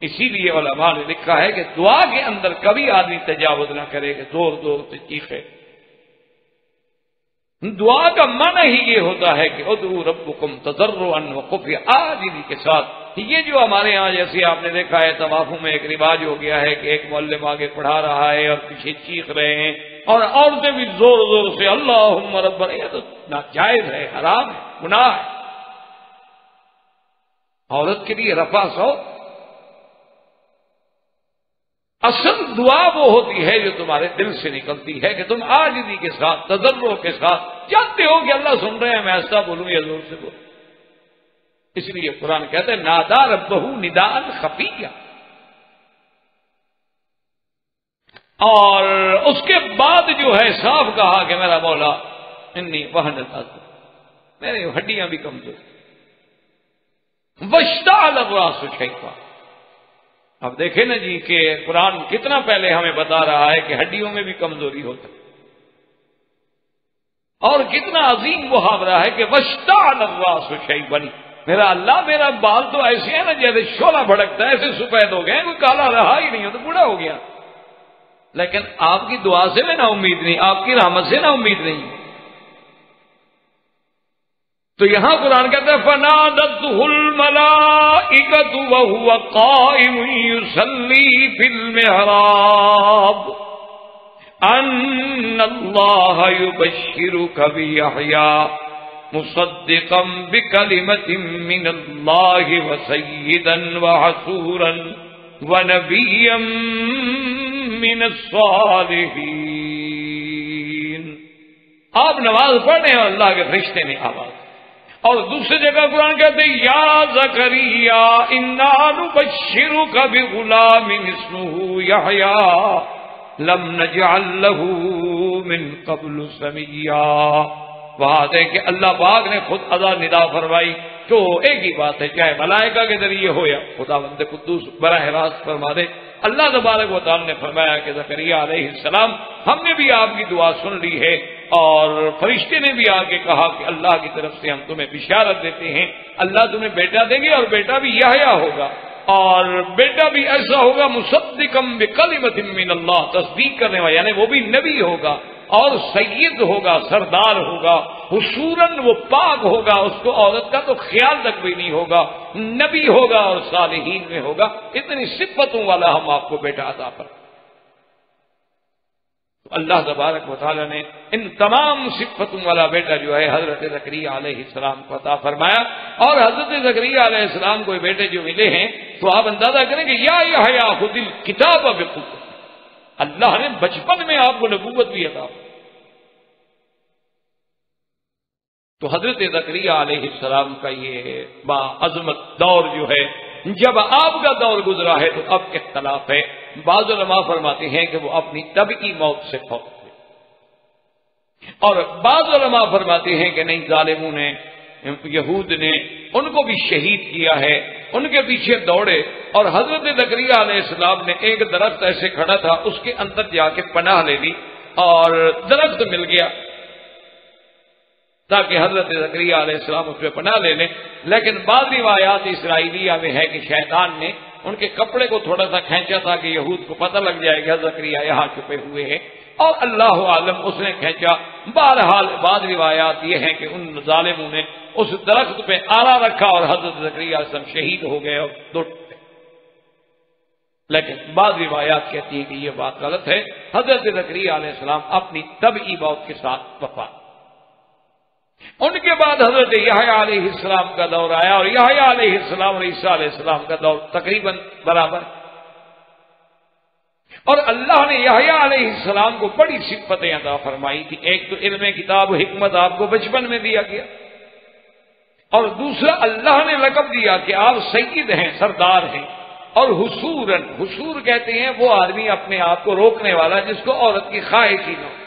اسی لیے علماء نے لکھا ہے کہ دعا کے اندر کبھی آدمی تجاوز نہ کرے، کہ زور زور سے چیخے۔ دعا کا من ہی یہ ہوتا ہے کہ ادو رب کم ان خفیہ۔ آج کے ساتھ، یہ جو ہمارے یہاں جیسے آپ نے دیکھا ہے تباہوں میں ایک رواج ہو گیا ہے کہ ایک معلم آگے پڑھا رہا ہے اور پیچھے چیخ رہے ہیں۔ اور عورتیں بھی زور زور سے اللہ رب یہ تو ناجائز ہے، حرام ہے، گناہ ہے۔ عورت کے لیے رفا سو۔ اصل دعا وہ ہوتی ہے جو تمہارے دل سے نکلتی ہے کہ تم آج کے ساتھ، تجربوں کے ساتھ جانتے ہو کہ اللہ سن رہے ہیں، میں ایسا بولوں یا زور سے بولوں۔ اس لیے قرآن کہتے ہیں نادار بہو ندان خفیہ اور اس کے بعد جو ہے صاف کہا کہ میرا مولا، انی وہن میرے ہڈیاں بھی کمزور وشتا لگوا سچا اب دیکھیں نا جی کہ قرآن کتنا پہلے ہمیں بتا رہا ہے کہ ہڈیوں میں بھی کمزوری ہوتا اور کتنا عظیم محاورہ ہے کہ وشتا لگوا سچائی بنی میرا اللہ، میرا بال تو ایسے ہے نا جیسے شولہ بھڑکتا ہے، ایسے سفید ہو گئے کوئی کالا رہا ہی نہیں ہو تو بوڑھا ہو گیا۔ لیکن آپ کی دعا سے میں نا امید نہیں، آپ کی رحمت سے نا امید نہیں۔ تو یہاں قرآن کہتے ہیں فنا دت ملا اکت قائم فلم حراب ان اللہ یبشرک بیحیا مصدقا بکلمت من اللہ وسیدا وحسورا۔ ونبیا من الصالحین آپ نماز پڑھنے ہیں اللہ کے فرشتے نے آواز. اور دوسری جگہ قرآن کہتے ہیں، یا زکریا انان بشرو کا بھی غلام یا لم نجعل له من قبل سمیا بات ہے کہ اللہ پاک نے خود ادا ندا فرمائی تو ایک ہی بات ہے، چاہے ملائکہ کے ذریعے ہو یا خدا بند قدوس، براہ راست فرما دے۔ اللہ تبارک و تعالی نے فرمایا کہ زکریہ علیہ السلام، ہم نے بھی آپ کی دعا سن لی ہے اور فرشتے نے بھی آگے کہا کہ اللہ کی طرف سے ہم تمہیں بشارت دیتے ہیں۔ اللہ تمہیں بیٹا دیں گے اور بیٹا بھی یہ ہوگا۔ اور بیٹا بھی ایسا ہوگا مصدقم بکلمت من اللہ، تصدیق کرنے والا یعنی وہ بھی نبی ہوگا۔ اور سید ہوگا، سردار ہوگا حصورن وہ پاک ہوگا، اس کو عورت کا تو خیال تک بھی نہیں ہوگا، نبی ہوگا اور صالحین میں ہوگا، اتنی صفتوں والا ہم آپ کو بیٹا عطا پر اللہ تبارک و تعالیٰ نے ان تمام صفتوں والا بیٹا جو ہے، حضرت زکری علیہ السلام کو عطا فرمایا۔ اور حضرت زکری علیہ السلام کو بیٹے جو ملے ہیں، تو آپ اندازہ کریں کہ یا خود کتاب اب اللہ نے بچپن میں آپ کو نبوت بھی عطا تو حضرت زکریہ علیہ السلام کا یہ با عظمت دور جو ہے، جب آپ کا دور گزرا ہے تو اب اختلاف ہے۔ بعض علماء فرماتے ہیں کہ وہ اپنی طبعی موت سے فوت ہوئے۔ اور بعض علماء فرماتے ہیں کہ نہیں، ظالموں نے یہود نے ان کو بھی شہید کیا ہے، ان کے پیچھے دوڑے اور حضرت زکریہ علیہ السلام نے ایک درخت ایسے کھڑا تھا، اس کے اندر جا کے پناہ لے لی اور درخت مل گیا تاکہ حضرت زکریہ علیہ السلام اس پہ پناہ لے لیں۔ لیکن بعض روایات اسرائیلیہ میں ہے کہ شیطان نے ان کے کپڑے کو تھوڑا سا کھینچا تھا کہ یہود کو پتہ لگ جائے گا زکریہ یہاں چھپے ہوئے ہیں۔ اور اللہ عالم اس نے کھینچا۔ بہرحال بعض روایات یہ ہیں کہ ان ظالموں نے اس درخت پہ آلہ رکھا اور حضرت زکریہ السلام شہید ہو گئے اور دو لیکن بعض روایات کہتی ہیں کہ یہ بات غلط ہے۔ حضرت زکریہ علیہ السلام اپنی طبعی موت کے ساتھ وفات۔ ان کے بعد حضرت یہ علیہ السلام کا دور آیا اور یہ علیہ السلام اور عیسیٰ علیہ السلام کا دور تقریباً برابر۔ اور اللہ نے یہ علیہ السلام کو بڑی صفتیں عطا فرمائی تھی ایک تو علم کتاب حکمت آپ کو بچپن میں دیا گیا اور دوسرا اللہ نے لقب دیا کہ آپ سید ہیں، سردار ہیں اور حصور حصور کہتے ہیں وہ آدمی اپنے آپ کو روکنے والا جس کو عورت کی خواہش ہی نہ ہو۔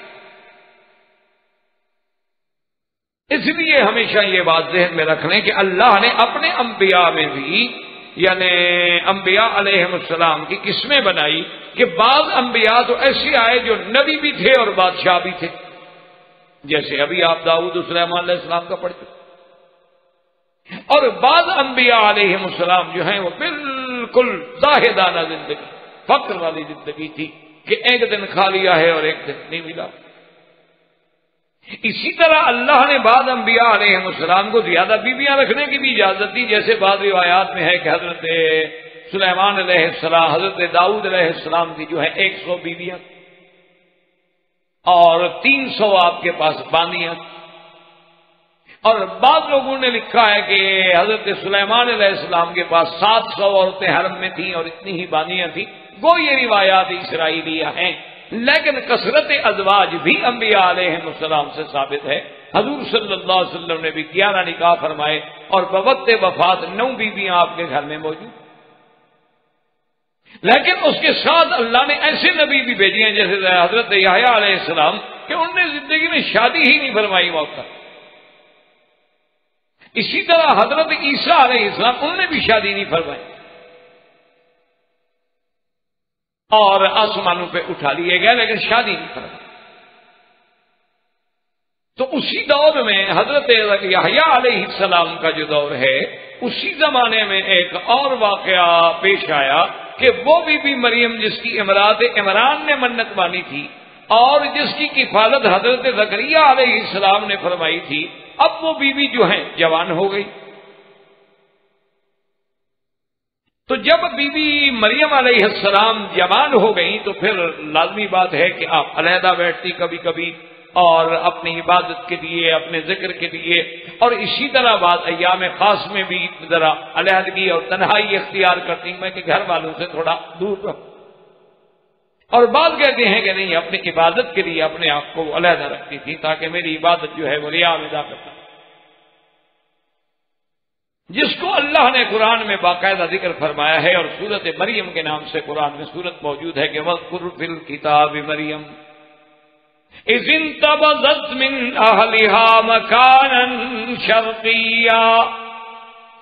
اس لیے ہمیشہ یہ بات ذہن میں رکھ لیں کہ اللہ نے اپنے انبیاء میں بھی یعنی انبیاء علیہ السلام کی قسمیں بنائی کہ بعض انبیاء تو ایسے آئے جو نبی بھی تھے اور بادشاہ بھی تھے۔ جیسے ابھی آپ داؤد السلام علیہ السلام کا پڑھتے اور بعض انبیاء علیہ السلام جو ہیں وہ بالکل زاہدانہ زندگی، فخر والی زندگی تھی کہ ایک دن کھا لیا ہے اور ایک دن نہیں ملا۔ اسی طرح اللہ نے بعد انبیاء علیہ السلام کو زیادہ بیویاں رکھنے کی بھی اجازت دی، جیسے بعض روایات میں ہے کہ حضرت سلیمان علیہ السلام، حضرت داؤد علیہ السلام کی جو ہے ایک سو بیویاں اور تین سو آپ کے پاس باندیاں اور بعض لوگوں نے لکھا ہے کہ حضرت سلیمان علیہ السلام کے پاس سات سو عورتیں حرم میں تھیں اور اتنی ہی بانیاں تھیں۔ وہ یہ روایات اسرائیلیہ ہیں، لیکن کثرت ازواج بھی انبیاء علیہ السلام سے ثابت ہے۔ حضور صلی اللہ علیہ وسلم نے بھی گیارہ نکاح فرمائے اور بوقت وفات نو بیویاں آپ کے گھر میں موجود۔ لیکن اس کے ساتھ اللہ نے ایسے نبی بھی بھیجے ہیں جیسے حضرت یحییٰ علیہ السلام، کہ انہوں نے زندگی میں شادی ہی نہیں فرمائی موقع اسی طرح حضرت عیسیٰ علیہ السلام انہوں نے بھی شادی نہیں فرمائی۔ اور آسمانوں پہ اٹھا لیے گئے، لیکن شادی نہیں فرمائی۔ تو اسی دور میں حضرت یحییٰ علیہ السلام کا جو دور ہے، اسی زمانے میں ایک اور واقعہ پیش آیا۔ کہ وہ بی بی مریم جس کی امراط عمران نے منت مانی تھی اور جس کی کفالت حضرت زکریہ علیہ السلام نے فرمائی تھی، اب وہ بیوی جو ہیں، جوان ہو گئی۔ تو جب بی بی مریم علیہ السلام جوان ہو گئی تو پھر لازمی بات ہے کہ آپ علیحدہ بیٹھتی کبھی کبھی۔ اور اپنی عبادت کے لیے، اپنے ذکر کے لیے۔ اور اسی طرح بات ایام خاص میں بھی ذرا علیحدگی اور تنہائی اختیار کرتی میں کہ گھر والوں سے تھوڑا دور رہوں۔ اور بات کہتے ہیں کہ نہیں، اپنی عبادت کے لیے اپنے آپ کو علیحدہ رکھتی تھی تاکہ میری عبادت جو ہے وہ ریا میں کرتا جس کو اللہ نے قرآن میں باقاعدہ ذکر فرمایا ہے اور سورت مریم کے نام سے قرآن میں سورت موجود ہے کہ وقت فل کتاب مریم۔ من اہلها مکانا شرقیا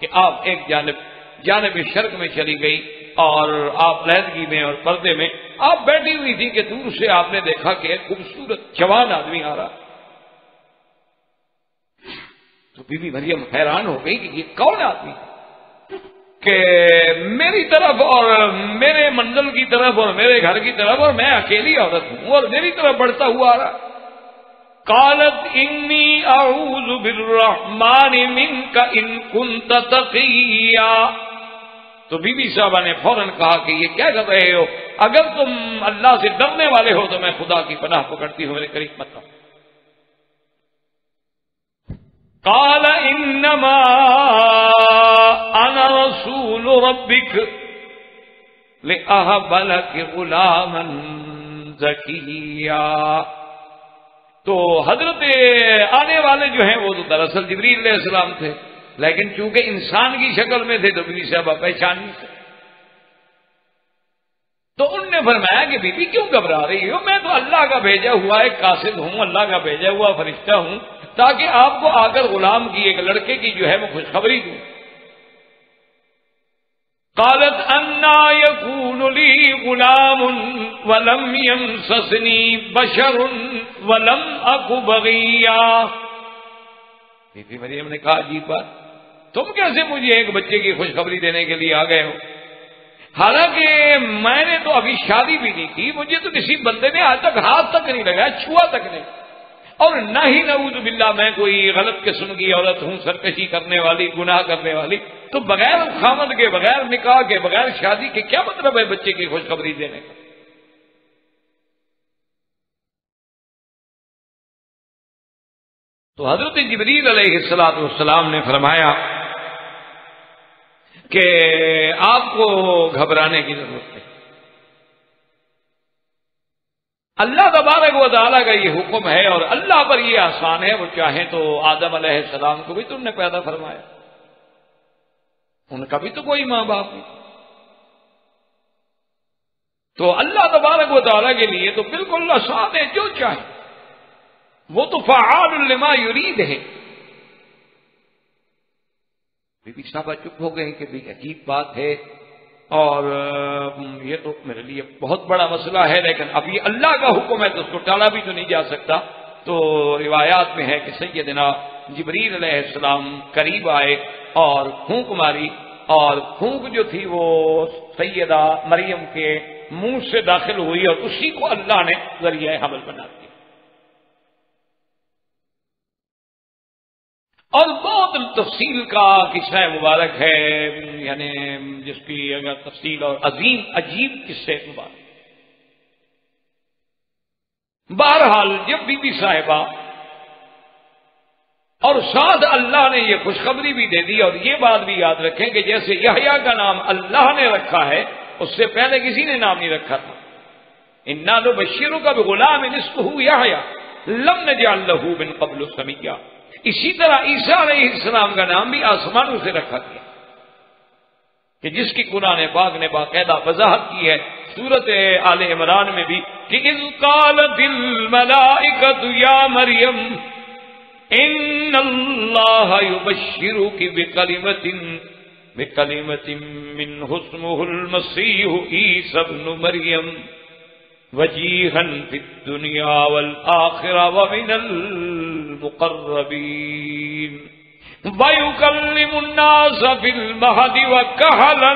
کہ آپ ایک جانب جانب شرق میں چلی گئی اور آپ لہدگی میں اور پردے میں آپ بیٹھی ہوئی تھی کہ دور سے آپ نے دیکھا کہ ایک خوبصورت جوان آدمی آ رہا تو بی بی مریم حیران ہو گئی کہ یہ کون آدمی کہ میری طرف اور میرے منزل کی طرف اور میرے گھر کی طرف اور میں اکیلی عورت ہوں اور میری طرف بڑھتا ہوا آ رہا کالت انی اعوذ بالرحمن من کا ان کنت تقیا تو بی بی صاحبہ نے فوراً کہا کہ یہ کیا کر رہے ہو؟ اگر تم اللہ سے ڈرنے والے ہو تو میں خدا کی پناہ پکڑتی ہوں، میرے قریب مت کال انما رسول ربک لأهب غلاما زکیا تو حضرت آنے والے جو ہیں وہ تو دراصل جبریل علیہ السلام تھے، لیکن چونکہ انسان کی شکل میں تھے تو بی صاحبہ پہچان نہیں تھے تو ان نے فرمایا کہ بی بی کیوں گھبرا رہی ہو؟ میں تو اللہ کا بھیجا ہوا ایک قاصد ہوں، اللہ کا بھیجا ہوا فرشتہ ہوں، تاکہ آپ کو آ کر غلام کی ایک لڑکے کی جو ہے وہ خوشخبری دوں۔ قالت انا يكون لي غلام ولم يمسسني بشر ولم اك بغيا۔ بی بی مریم نے کہا عجیب بات تم کیسے مجھے ایک بچے کی خوشخبری دینے کے لیے آ گئے ہو؟ حالانکہ میں نے تو ابھی شادی بھی نہیں کی، مجھے تو کسی بندے نے آج تک ہاتھ تک نہیں لگایا، چھوا تک نہیں۔ اور نہ ہی نعوذ باللہ میں کوئی غلط قسم کی عورت ہوں، سرکشی کرنے والی، گناہ کرنے والی۔ تو بغیر خامد کے، بغیر نکاح کے، بغیر شادی کے کیا مطلب ہے بچے کی خوشخبری دینے کا؟ تو حضرت جبریل علیہ السلاط والسلام نے فرمایا کہ آپ کو گھبرانے کی ضرورت ہے۔ اللہ تبارک و تعالیٰ کا یہ حکم ہے اور اللہ پر یہ آسان ہے۔ وہ چاہیں تو آدم علیہ السلام کو بھی تم نے پیدا فرمایا۔ ان کا بھی تو کوئی ماں باپ نہیں۔ تو اللہ تبارک و تعالیٰ کے لیے تو بالکل آسان ہے، جو چاہے۔ وہ تو فعال لما یرید ہے۔ بی بی صاحبہ چپ ہو گئے کہ بھی عجیب بات ہے۔ اور یہ تو میرے لیے بہت بڑا مسئلہ ہے، لیکن اب یہ اللہ کا حکم ہے تو اس کو ٹالا بھی تو نہیں جا سکتا۔ تو روایات میں ہے کہ سیدنا جبریل علیہ السلام قریب آئے اور پھونک ماری اور پھونک جو تھی وہ سیدہ مریم کے منہ سے داخل ہوئی اور اسی کو اللہ نے ذریعہ حمل بنا دیا۔ اور بہت تفصیل کا قصہ مبارک ہے یعنی جس کی اگر تفصیل اور عظیم، عجیب قصے مبارک۔ بہرحال جب بی بی صاحبہ اور ساتھ اللہ نے یہ خوشخبری بھی دے دی اور یہ بات بھی یاد رکھیں کہ جیسے یحییٰ کا نام اللہ نے رکھا ہے، اس سے پہلے کسی نے نام نہیں رکھا تھا۔ ان نالو بشیروں کا بھی غلام نصف ہو یا لم نے اللہ بن قبل سمیا اسی طرح عیسیٰ علیہ السلام کا نام بھی آسمانوں سے رکھا گیا۔ کہ جس کی قرآن پاک نے باقاعدہ وضاحت کی ہے، سورت آل عمران میں بھی کہ اس کال یا مریم ان اللہ يبشرك بکلمت بکلمت من حسمه المسیح عیسی ابن مریم وجیہا فی الدنیا والآخرہ ومن المقربین وَيُكَلِّمُ النَّاسَ فِي الْمَهَدِ وَكَهَلًا.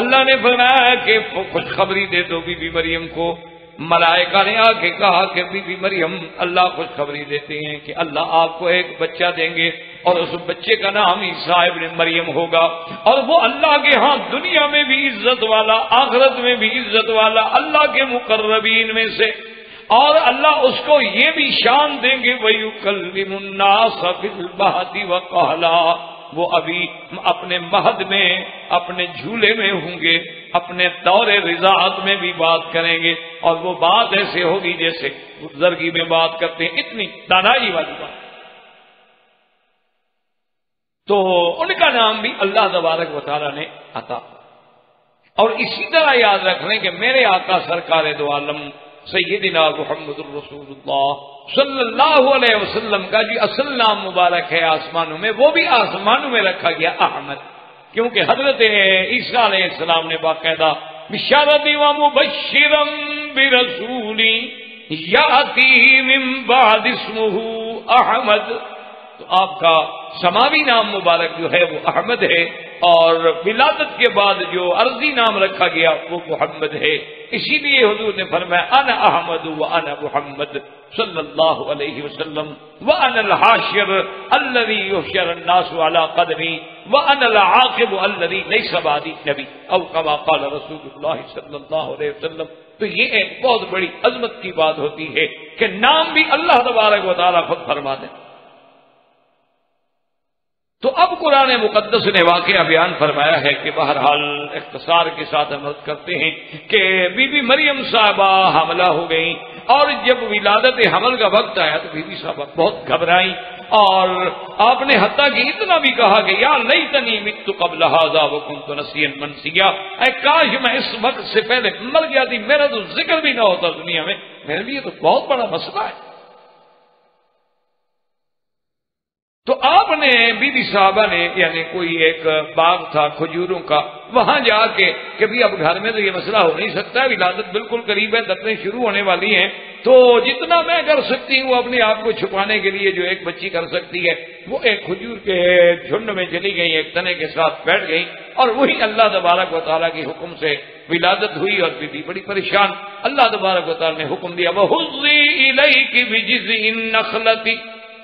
اللہ نے فرمایا کہ خوشخبری دے دو بی بی مریم کو ملائکہ نے آ کے کہا کہ بی بی مریم اللہ خوشخبری دیتے ہیں کہ اللہ آپ کو ایک بچہ دیں گے اور اس بچے کا نام صاحب نے مریم ہوگا اور وہ اللہ کے ہاں دنیا میں بھی عزت والا، آخرت میں بھی عزت والا، اللہ کے مقربین میں سے۔ اور اللہ اس کو یہ بھی شان دیں گے وہی کل بہادی و کہلا وہ ابھی اپنے مہد میں، اپنے جھولے میں ہوں گے، اپنے دور رضاحت میں بھی بات کریں گے۔ اور وہ بات ایسے ہوگی جیسے بزرگی میں بات کرتے ہیں۔ اتنی دانائی والی بات۔ تو ان کا نام بھی اللہ تبارک و تعالیٰ نے عطا۔ اور اسی طرح یاد رکھ لیں کہ میرے آقا سرکار دو عالم سیدنا محمد الرسول اللہ صلی اللہ علیہ وسلم کا جی اصل نام مبارک ہے آسمانوں میں، وہ بھی آسمانوں میں رکھا گیا احمد۔ کیونکہ حضرت عیسیٰ علیہ السلام نے باقاعدہ بشارتی و مبشرم برسولی یاتی من بعد اسمہ احمد۔ تو آپ کا سماوی نام مبارک جو ہے وہ احمد ہے اور ولادت کے بعد جو عرضی نام رکھا گیا وہ محمد ہے۔ اسی لیے حضور نے فرمایا ان احمد و ان محمد صلی اللہ علیہ وسلم و ان الحاشر الذي يحشر الناس على قدمي وان العاقب الذي ليس بعدي نبی۔ او كما قال رسول اللہ صلی اللہ علیہ وسلم۔ تو یہ ایک بہت بڑی عظمت کی بات ہوتی ہے کہ نام بھی اللہ تبارک و تعالی خود فرما دیں تو اب قرآن مقدس نے واقعہ بیان فرمایا ہے کہ بہرحال اختصار کے ساتھ عمل کرتے ہیں کہ بی بی مریم صاحبہ حاملہ ہو گئی اور جب ولادت حمل کا وقت آیا تو بی بی صاحبہ بہت گھبرائی اور آپ نے حتیٰ کہ اتنا بھی کہا کہ یا نہیں تنی مت قبل لہٰذا وکم تو نسین منسیا۔ اے کاش میں اس وقت سے پہلے مر گیا تھی، میرا تو ذکر بھی نہ ہوتا دنیا میں۔ میرے لیے تو بہت بڑا مسئلہ ہے۔ تو آپ نے بی بی صاحبہ نے یعنی کوئی ایک باغ تھا، کھجوروں کا، وہاں جا کے کہ بھی اب گھر میں تو یہ مسئلہ ہو نہیں سکتا، ولادت بالکل قریب ہے، دتیں شروع ہونے والی ہیں۔ تو جتنا میں کر سکتی ہوں اپنے آپ کو چھپانے کے لیے جو ایک بچی کر سکتی ہے، وہ ایک کھجور کے جھنڈ میں چلی گئی ایک تنے کے ساتھ بیٹھ گئی اور وہی اللہ تبارک و تعالیٰ کے حکم سے ولادت ہوئی اور بی بی بڑی پریشان۔ اللہ تبارک و تعالیٰ نے حکم دیا وہ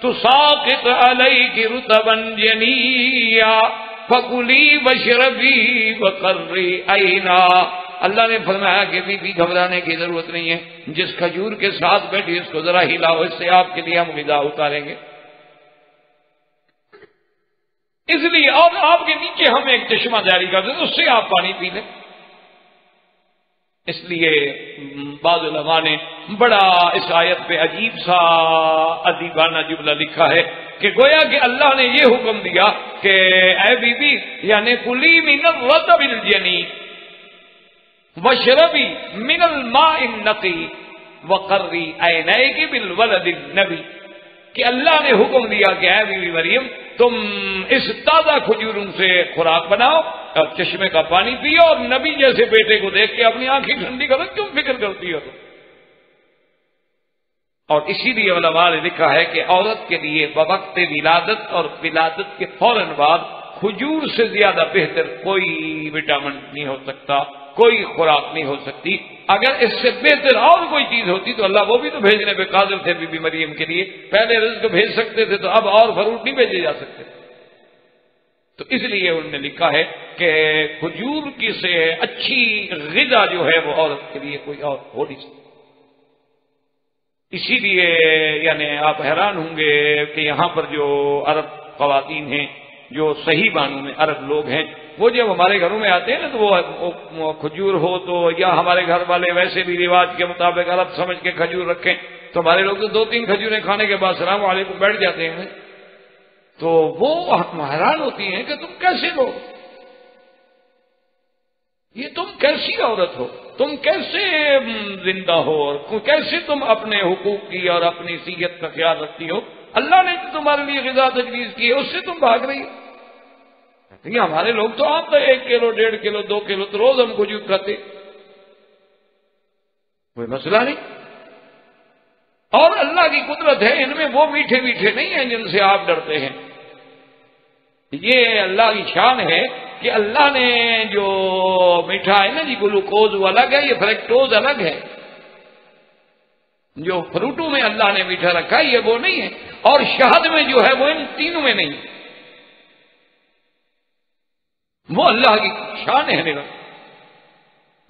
نخلتی تو ساقط علیہ کی رتبن جنیا فکلی اللہ نے فرمایا کہ بی بی گھبرانے کی ضرورت نہیں ہے، جس کھجور کے ساتھ بیٹھی اس کو ذرا ہلاؤ اس سے آپ کے لیے ہم غذا اتاریں گے۔ اس لیے اور آپ کے نیچے ہم ایک چشمہ جاری کر دیں، اس سے آپ پانی پی لیں۔ اس لیے بعض علماء نے بڑا اس آیت پہ عجیب سا ادیبانہ جملہ لکھا ہے کہ گویا کہ اللہ نے یہ حکم دیا کہ اے بی بی یعنی کلی من الرطب الجنی وشربی من الماء النقی وقری عینیک بالولد النبی۔ کہ اللہ نے حکم دیا کہ اے بی بی مریم، تم اس تازہ کھجوروں سے خوراک بناؤ، اور چشمے کا پانی پیو، اور نبی جیسے بیٹے کو دیکھ کے اپنی آنکھیں ٹھنڈی کرو، کیوں فکر کرتی ہو تم؟ اور اسی لیے علماء نے لکھا ہے کہ عورت کے لیے بوقت ولادت اور ولادت کے فوراً بعد کھجور سے زیادہ بہتر کوئی وٹامن نہیں ہو سکتا، کوئی خوراک نہیں ہو سکتی۔ اگر اس سے بہتر اور کوئی چیز ہوتی تو اللہ وہ بھی تو بھیجنے پہ قادر تھے بی بی مریم کے لیے۔ پہلے رزق بھیج سکتے تھے تو اب اور فروٹ نہیں بھیجے جا سکتے۔ تو اس لیے انہوں نے لکھا ہے کہ کھجور کی سے اچھی غذا جو ہے وہ عورت کے لیے کوئی اور ہو نہیں۔ سکتی اسی لیے یعنی آپ حیران ہوں گے کہ یہاں پر جو عرب خواتین ہیں، جو صحیح بانوں میں عرب لوگ ہیں وہ جب ہمارے گھروں میں آتے ہیں نا تو وہ کھجور ہو تو یا ہمارے گھر والے ویسے بھی رواج کے مطابق عرب سمجھ کے کھجور رکھیں تو ہمارے لوگ تو دو تین کھجوریں کھانے کے بعد سلام علیکم بیٹھ جاتے ہیں۔ تو وہ حیران ہوتی ہیں کہ تم کیسے لوگ یہ تم کیسی عورت ہو؟ تم کیسے زندہ ہو؟ اور کیسے تم اپنے حقوق کی اور اپنی سیت کا خیال رکھتی ہو؟ اللہ نے تمہارے لیے غذا تجویز کی ہے، اس سے تم بھاگ رہی ہو۔ ہمارے لوگ تو آپ تو ایک کلو، ڈیڑھ کلو، دو کلو تو روز ہم کچھ جی کھاتے۔ کوئی مسئلہ نہیں۔ اور اللہ کی قدرت ہے، ان میں وہ میٹھے میٹھے نہیں ہیں جن سے آپ ڈرتے ہیں۔ یہ اللہ کی شان ہے کہ اللہ نے جو میٹھا ہے نا جی گلوکوز وہ الگ ہے، یہ فریکٹوز الگ ہے۔ جو فروٹوں میں اللہ نے میٹھا رکھا ہے یہ وہ نہیں ہے۔ اور شہد میں جو ہے وہ ان تینوں میں نہیں۔ ہے وہ اللہ کی شان ہے میرا۔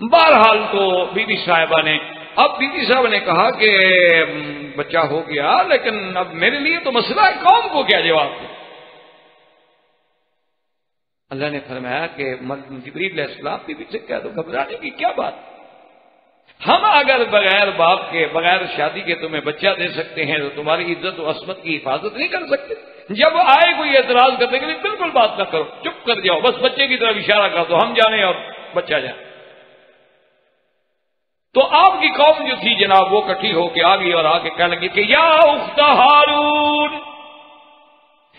بہرحال تو بی بی صاحبہ نے، اب بی بی صاحب نے کہا کہ بچہ ہو گیا، لیکن اب میرے لیے تو مسئلہ ہے، قوم کو کیا جواب دے؟ اللہ نے فرمایا کہ جبریل علیہ السلام بھی سے کہہ دو، گھبرانے کی کیا بات؟ ہم اگر بغیر باپ کے، بغیر شادی کے تمہیں بچہ دے سکتے ہیں، تو تمہاری عزت و عصمت کی حفاظت نہیں کر سکتے۔ جب آئے کوئی اعتراض کرنے کے لیے بالکل بات نہ کرو، چپ کر جاؤ، بس بچے کی طرف اشارہ کر دو، ہم جانے اور بچہ جائیں تو آپ کی قوم جو تھی جناب، وہ کٹھی ہو کے آ گئی اور آ کے کہنے لگی کہ یا اخت ہارون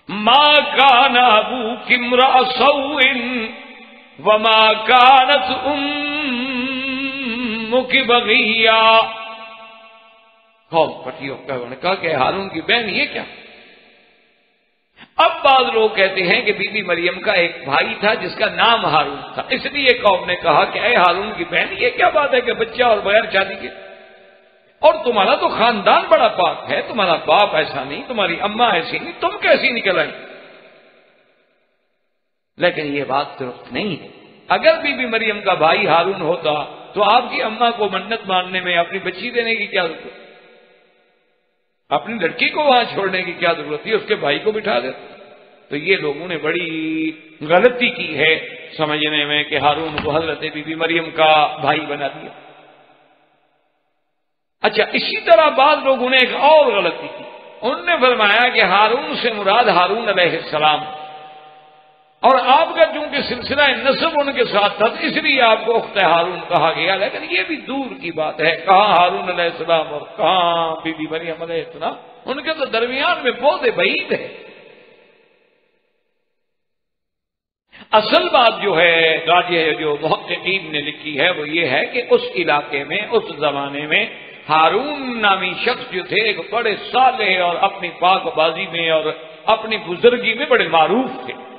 ماں کان ابو کمرا سو وما کانت ام کی بغیا قوم کٹھی ہو کر کہا کہ ہارون کی بہن یہ کیا؟ اب بعض لوگ کہتے ہیں کہ بی بی مریم کا ایک بھائی تھا جس کا نام ہارون تھا۔ اس لیے قوم نے کہا کہ اے ہارون کی بہن، یہ کیا بات ہے کہ بچہ اور بغیر شادی کے؟ اور تمہارا تو خاندان بڑا پاک ہے، تمہارا باپ ایسا نہیں، تمہاری اما ایسی نہیں، تم کیسی نکل آئی لیکن یہ بات درست نہیں ہے۔ اگر بی بی مریم کا بھائی ہارون ہوتا تو آپ کی اما کو منت ماننے میں، اپنی بچی دینے کی کیا ضرورت؟ اپنی لڑکی کو وہاں چھوڑنے کی کیا ضرورت تھی؟ اس کے بھائی کو بٹھا دیتا تو یہ لوگوں نے بڑی غلطی کی ہے سمجھنے میں کہ ہارون کو حضرت بی بی مریم کا بھائی بنا دیا۔ اچھا اسی طرح بعض لوگوں نے ایک اور غلطی کی۔ انہوں نے فرمایا کہ ہارون سے مراد ہارون علیہ السلام۔ اور آپ کا چونکہ سلسلہ نصب ان کے ساتھ تھا اس لیے آپ کو اخت ہارون کہا گیا۔ لیکن یہ بھی دور کی بات ہے۔ کہاں ہارون علیہ السلام اور کہاں بی بی مریم علیہ السلام؟ ان کے تو درمیان میں بہت بعید ہے اصل بات جو ہے راجیہ جو محققین نے لکھی ہے، وہ یہ ہے کہ اس علاقے میں، اس زمانے میں ہارون نامی شخص جو تھے، ایک بڑے سالے اور اپنی پاک بازی میں اور اپنی بزرگی میں بڑے معروف تھے۔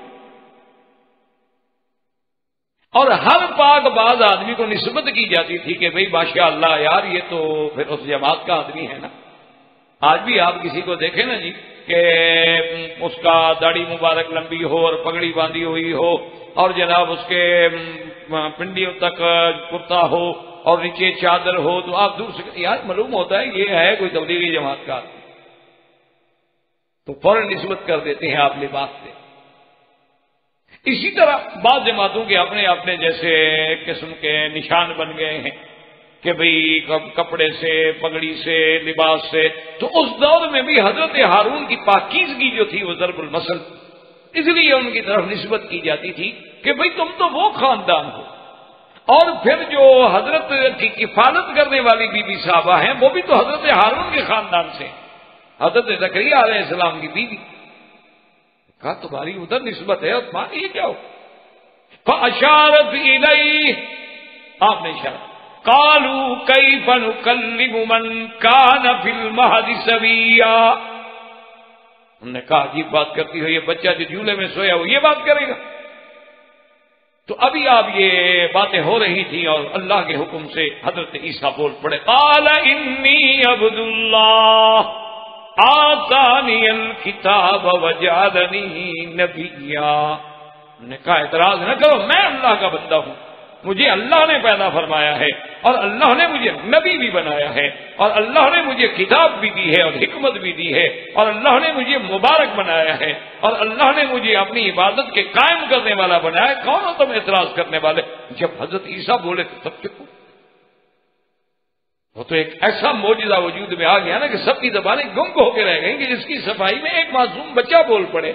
اور ہر پاک باز آدمی کو نسبت کی جاتی تھی کہ بھئی بادشاہ اللہ یار یہ تو پھر اس جماعت کا آدمی ہے نا۔ آج بھی آپ کسی کو دیکھیں نا جی کہ اس کا داڑھی مبارک لمبی ہو اور پگڑی باندھی ہوئی ہو اور جناب اس کے پنڈیوں تک کرتا ہو اور نیچے چادر ہو تو آپ دور سے یار معلوم ہوتا ہے یہ ہے کوئی تبلیغی جماعت کا تو فوراً نسبت کر دیتے ہیں آپ لباس سے۔ اسی طرح بعض جماعتوں کے اپنے اپنے جیسے قسم کے نشان بن گئے ہیں کہ بھئی کپڑے سے، پگڑی سے، لباس سے۔ تو اس دور میں بھی حضرت ہارون کی پاکیزگی جو تھی وہ ضرب المسل اس لیے ان کی طرف نسبت کی جاتی تھی کہ بھئی تم تو وہ خاندان ہو۔ اور پھر جو حضرت کی کفالت کرنے والی بی بی صاحبہ ہیں، وہ بھی تو حضرت ہارون کے خاندان سے حضرت زکریہ علیہ السلام کی بیوی۔ کہا، تمہاری ادھر نسبت ہے اور تمہاری یہ کیا ہو اشارت آپ نے اشارت کالو کئی فن کل من کا نفل مہد سویا نے کہا، عجیب بات کرتی ہو یہ بچہ جو جھولے میں سویا وہ یہ بات کرے گا۔ تو ابھی آپ یہ باتیں ہو رہی تھیں اور اللہ کے حکم سے حضرت عیسیٰ بول پڑے۔ قال انی عبد اللہ آتانی الکتاب وجعلنی نبیا۔ نے کہا، اعتراض نہ کرو، میں اللہ کا بندہ ہوں۔ مجھے اللہ نے پیدا فرمایا ہے اور اللہ نے مجھے نبی بھی بنایا ہے اور اللہ نے مجھے کتاب بھی دی ہے اور حکمت بھی دی ہے اور اللہ نے مجھے مبارک بنایا ہے اور اللہ نے مجھے اپنی عبادت کے قائم کرنے والا بنایا کون ہو تم اعتراض کرنے والے؟ جب حضرت عیسیٰ بولے تو سب چکو وہ تو ایک ایسا موجودہ وجود میں آ گیا نا کہ سب کی زبانیں گم ہو کے رہ گئیں کہ جس کی صفائی میں ایک معصوم بچہ بول پڑے۔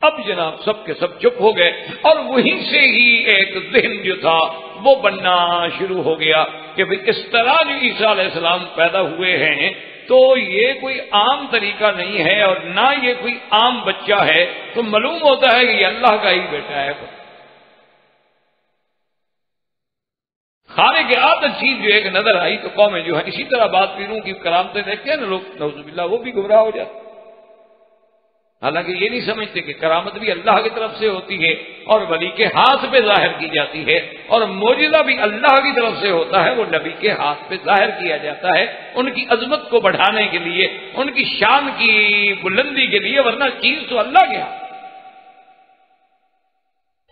اب جناب سب کے سب چپ ہو گئے اور وہیں سے ہی ایک ذہن جو تھا وہ بننا شروع ہو گیا کہ بھئی اس طرح جو عیسیٰ علیہ السلام پیدا ہوئے ہیں تو یہ کوئی عام طریقہ نہیں ہے اور نہ یہ کوئی عام بچہ ہے تو معلوم ہوتا ہے کہ یہ اللہ کا ہی بیٹا ہے۔ کھانے کے آدھ چیز جو ایک نظر آئی تو قومیں جو ہے اسی طرح بات پیروں کی کرامتے دیکھتے ہیں نا لوگ نوز باللہ، وہ بھی گمراہ ہو جاتے حالانکہ یہ نہیں سمجھتے کہ کرامت بھی اللہ کی طرف سے ہوتی ہے اور ولی کے ہاتھ پہ ظاہر کی جاتی ہے اور موجودہ بھی اللہ کی طرف سے ہوتا ہے، وہ نبی کے ہاتھ پہ ظاہر کیا جاتا ہے۔ ان کی عظمت کو بڑھانے کے لیے، ان کی شان کی بلندی کے لیے، ورنہ چیز تو اللہ کے ہاتھ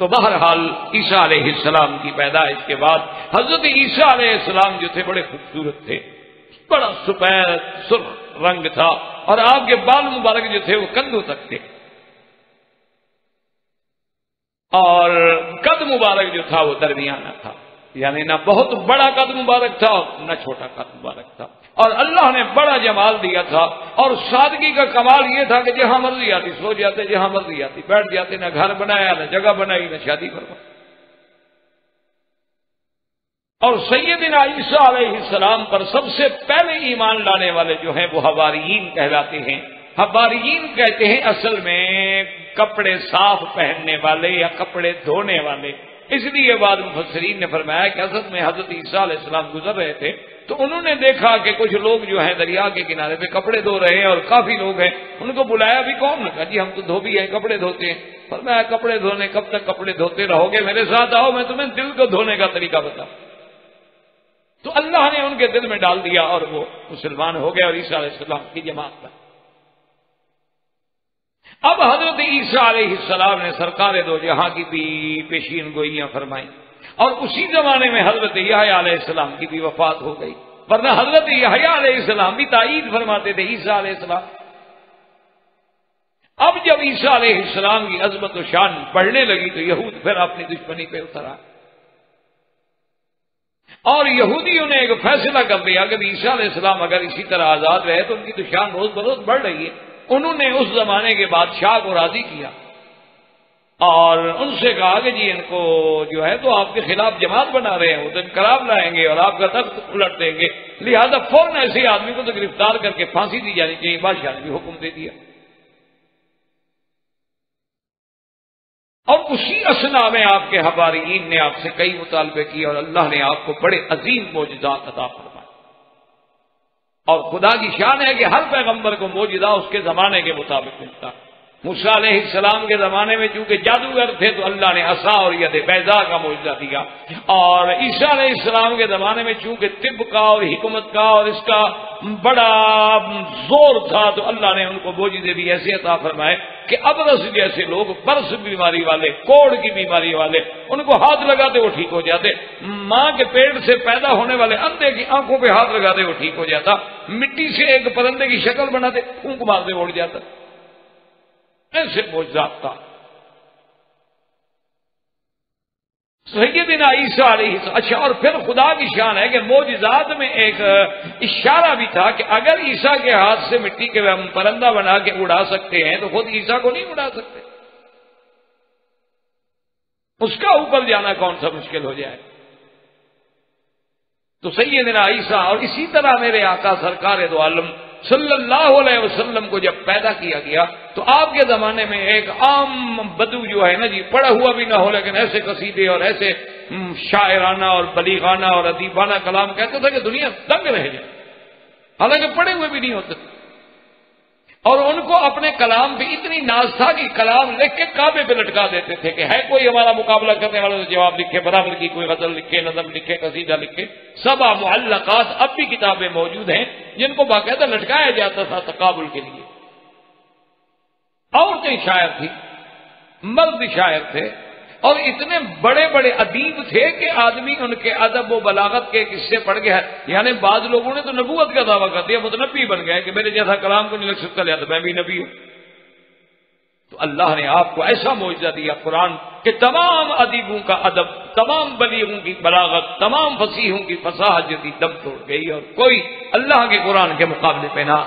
تو بہرحال عیسیٰ علیہ السلام کی پیدائش کے بعد حضرت عیسیٰ علیہ السلام جو تھے بڑے خوبصورت تھے، بڑا سفید سرخ رنگ تھا اور آپ کے بال مبارک جو تھے وہ کندھوں تک تھے۔ اور قد مبارک جو تھا وہ درمیانہ تھا یعنی نہ بہت بڑا قد مبارک تھا نہ چھوٹا قد مبارک تھا۔ اور اللہ نے بڑا جمال دیا تھا اور سادگی کا کمال یہ تھا کہ جہاں مرضی آتی سو جاتے، جہاں مرضی آتی، بیٹھ جاتے، نہ گھر بنایا، نہ جگہ بنائی، نہ شادی فرمائی۔ اور سیدنا عیسیٰ علیہ السلام پر سب سے پہلے ایمان لانے والے جو ہیں وہ حواریین کہلاتے ہیں۔ حواریین کہتے ہیں اصل میں کپڑے صاف پہننے والے یا کپڑے دھونے والے۔ اس لیے بعد مفسرین نے فرمایا کہ اصل میں حضرت عیسیٰ علیہ السلام گزر رہے تھے تو انہوں نے دیکھا کہ کچھ لوگ جو ہیں دریا کے کنارے پہ کپڑے دھو رہے ہیں اور کافی لوگ ہیں، ان کو بلایا بھی کون؟ کہا جی ہم تو دھوبی ہیں، کپڑے دھوتے ہیں۔ فرمایا، کپڑے دھونے، کب تک کپڑے دھوتے رہو گے؟ میرے ساتھ آؤ، میں تمہیں دل کو دھونے کا طریقہ بتاؤں۔ تو اللہ نے ان کے دل میں ڈال دیا اور وہ مسلمان ہو گئے اور عیسیٰ علیہ السلام کی جماعت پر۔ اب حضرت عیسیٰ علیہ السلام نے سرکار دو جہاں کی بھی پیشین گوئیاں فرمائی اور اسی زمانے میں حضرت یحییٰ علیہ السلام کی بھی وفات ہو گئی۔ ورنہ حضرت یحییٰ علیہ السلام بھی تائید فرماتے تھے عیسیٰ علیہ السلام۔ اب جب عیسیٰ علیہ السلام کی عظمت و شان بڑھنے لگی تو یہود پھر اپنی دشمنی پہ اتر آئے۔ اور یہودیوں نے ایک فیصلہ کر دیا کہ عیسیٰ علیہ السلام اگر اسی طرح آزاد رہے تو ان کی تو شان روز بروز بڑھ رہی ہے۔ انہوں نے اس زمانے کے بادشاہ کو راضی کیا۔ اور ان سے کہا کہ جی ان کو جو ہے تو آپ کے خلاف جماعت بنا رہے ہیں، وہ تو انقلاب لائیں گے اور آپ کا تخت الٹ دیں گے۔ لہذا فوراً ایسے آدمی کو تو گرفتار کر کے پھانسی دی جانی چاہیے، بادشاہ نے بھی حکم دے دیا۔ اور اسی اسنا میں آپ کے حبارین نے آپ سے کئی مطالبے کیے اور اللہ نے آپ کو بڑے عظیم موجودات عطا فرمائے۔ اور خدا کی شان ہے کہ ہر پیغمبر کو موجودہ اس کے زمانے کے مطابق ملتا ہے۔ موسا علیہ السلام کے زمانے میں چونکہ جادوگر تھے تو اللہ نے اصا اور ید بیضا کا موجودہ دیا اور عیسیٰ علیہ السلام کے زمانے میں چونکہ طب کا اور حکمت کا اور اس کا بڑا زور تھا تو اللہ نے ان کو موجودے بھی ایسے عطا فرمائے کہ ابرس جیسے لوگ، برس بیماری والے، کوڑ کی بیماری والے، ان کو ہاتھ لگاتے وہ ٹھیک ہو جاتے۔ ماں کے پیٹ سے پیدا ہونے والے اندھے کی آنکھوں پہ ہاتھ لگاتے وہ ٹھیک ہو جاتا۔ مٹی سے ایک پرندے کی شکل بناتے، اونک مارتے اڑ جاتا۔ ایسے موجات تھا سیدنا عیسیٰ علیہ اچھا اور پھر خدا کی شان ہے کہ موجزات میں ایک اشارہ بھی تھا کہ اگر عیسیٰ کے ہاتھ سے مٹی کے ہم پرندہ بنا کے اڑا سکتے ہیں تو خود عیسیٰ کو نہیں اڑا سکتے۔ اس کا اوپر جانا کون سا مشکل ہو جائے؟ تو سیدنا عیسیٰ، اور اسی طرح میرے آقا سرکار دو عالم صلی اللہ علیہ وسلم کو جب پیدا کیا گیا، تو آپ کے زمانے میں ایک عام بدو جو ہے نا جی پڑا ہوا بھی نہ ہو، لیکن ایسے قصیدے اور ایسے شاعرانہ اور بلیغانہ اور ادیبانہ کلام کہتے تھے کہ دنیا دنگ رہ جائے۔ حالانکہ پڑھے ہوئے بھی نہیں ہوتے۔ اور ان کو اپنے کلام پہ اتنی ناز تھا کہ کلام لکھ کے کعبے پہ لٹکا دیتے تھے کہ ہے کوئی ہمارا مقابلہ کرنے والا تو جواب لکھے، برابر کی کوئی غزل لکھے، نظم لکھے، قصیدہ لکھے۔ سب معلقات اب بھی کتابیں موجود ہیں جن کو باقاعدہ لٹکایا جاتا تھا تقابل کے لیے۔ عورتیں شاعر تھی مرد شاعر تھے۔ اور اتنے بڑے بڑے ادیب تھے کہ آدمی ان کے ادب و بلاغت کے قصے پڑ گیا یعنی بعض لوگوں نے تو نبوت کا دعویٰ کر دیا متنبی بن گیا کہ میرے جیسا کلام کو نہیں لگ سکتا لیا تو میں بھی نبی ہوں۔ تو اللہ نے آپ کو ایسا معجزہ دیا قرآن کہ تمام ادیبوں کا ادب، تمام بلیغوں کی بلاغت، تمام فصیحوں کی فصاحت جدید دم توڑ گئی اور کوئی اللہ کے قرآن کے مقابلے پہ نہ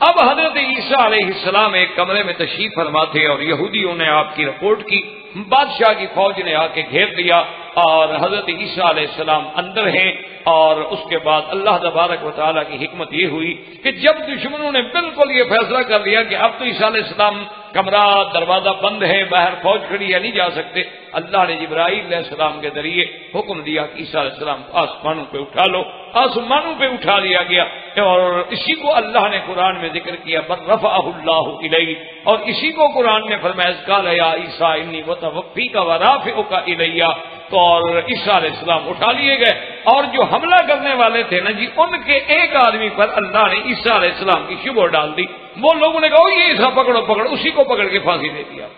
اب حضرت عیسیٰ علیہ السلام ایک کمرے میں تشریف فرما تھے اور یہودیوں نے آپ کی رپورٹ کی۔ بادشاہ کی فوج نے آ کے گھیر دیا اور حضرت عیسیٰ علیہ السلام اندر ہیں اور اس کے بعد اللہ تبارک و تعالیٰ کی حکمت یہ ہوئی کہ جب دشمنوں نے بالکل یہ فیصلہ کر لیا کہ اب تو عیسیٰ علیہ السلام کمرہ، دروازہ بند ہے، باہر فوج کھڑی یا نہیں جا سکتے۔ اللہ نے جبرائیل علیہ السلام کے ذریعے حکم دیا کہ عیسیٰ علیہ السلام آسمانوں پہ اٹھا لو۔ آسمانوں پہ اٹھا لیا گیا اور اسی کو اللہ نے قرآن میں ذکر کیا بر رفع اللہ علیہ اور اسی کو قرآن نے فرمایا عیسیٰ انی وفی کا وراف کا الیہ تو اور عیسیٰ علیہ السلام اٹھا لیے گئے۔ اور جو حملہ کرنے والے تھے نا جی ان کے ایک آدمی پر اللہ نے عیسیٰ علیہ السلام کی شبہ ڈال دی۔ وہ لوگوں نے کہا یہ عیسا پکڑو پکڑو، اسی کو پکڑ کے پھانسی دے دیا۔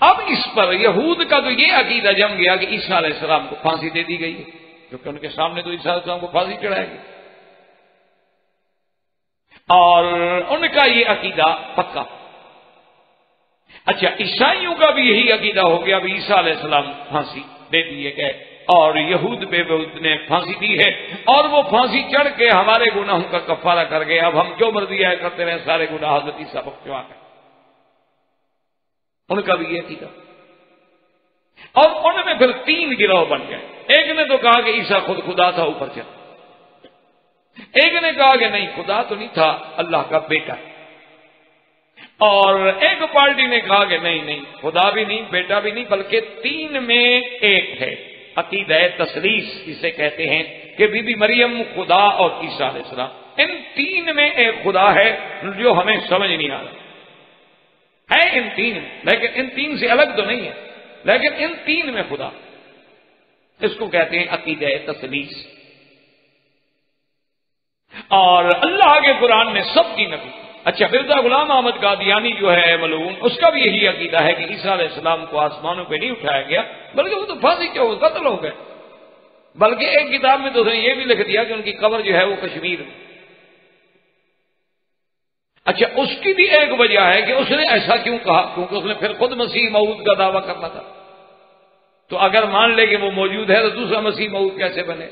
اب اس پر یہود کا تو یہ عقیدہ جم گیا کہ عیسیٰ علیہ السلام کو پھانسی دے دی گئی ہے کیونکہ ان کے سامنے تو عیسیٰ علیہ السلام کو پھانسی چڑھائے گی اور ان کا یہ عقیدہ پکا۔ اچھا عیسائیوں کا بھی یہی عقیدہ ہو گیا اب عیسیٰ علیہ السلام پھانسی دے دیے گئے۔ اور یہود بے بہت نے پھانسی دی ہے اور وہ پھانسی چڑھ کے ہمارے گناہوں کا کفارہ کر گئے۔ اب ہم جو مرضی ہے کرتے رہے سارے گناہ حضرت عیسیٰ کیوں آ گئے؟ ان کا بھی یہ عقیدہ۔ اور ان میں پھر تین گروہ بن گئے۔ ایک نے تو کہا کہ عیسیٰ خود خدا تھا، اوپر چل ایک نے کہا کہ نہیں، خدا تو نہیں تھا، اللہ کا بیٹا۔ اور ایک پارٹی نے کہا کہ نہیں نہیں، خدا بھی نہیں، بیٹا بھی نہیں، بلکہ تین میں ایک ہے۔ عقید ہے اسے کہتے ہیں کہ بی بی مریم، خدا اور عیسیٰ علیہ السلام۔ ان تین میں ایک خدا ہے جو ہمیں سمجھ نہیں آ رہا۔ ہے ان تین، لیکن ان تین سے الگ تو نہیں ہے، لیکن ان تین میں خدا۔ اس کو کہتے ہیں عقید ہے تصلیس اور اللہ کے قرآن میں سب کی نبی۔ اچھا مرزا غلام احمد قادیانی جو ہے ملون اس کا بھی یہی عقیدہ ہے کہ عیسیٰ علیہ السلام کو آسمانوں پہ نہیں اٹھایا گیا، بلکہ وہ تو پھانسی کیا ہو قتل ہو گئے۔ بلکہ ایک کتاب میں تو اس نے یہ بھی لکھ دیا کہ ان کی قبر جو ہے وہ کشمیر۔ میں اچھا اس کی بھی ایک وجہ ہے کہ اس نے ایسا کیوں کہا، کیونکہ اس نے پھر خود مسیح مود کا دعویٰ کرنا تھا۔ تو اگر مان لے کہ وہ موجود ہے تو دوسرا مسیح مود کیسے بنے؟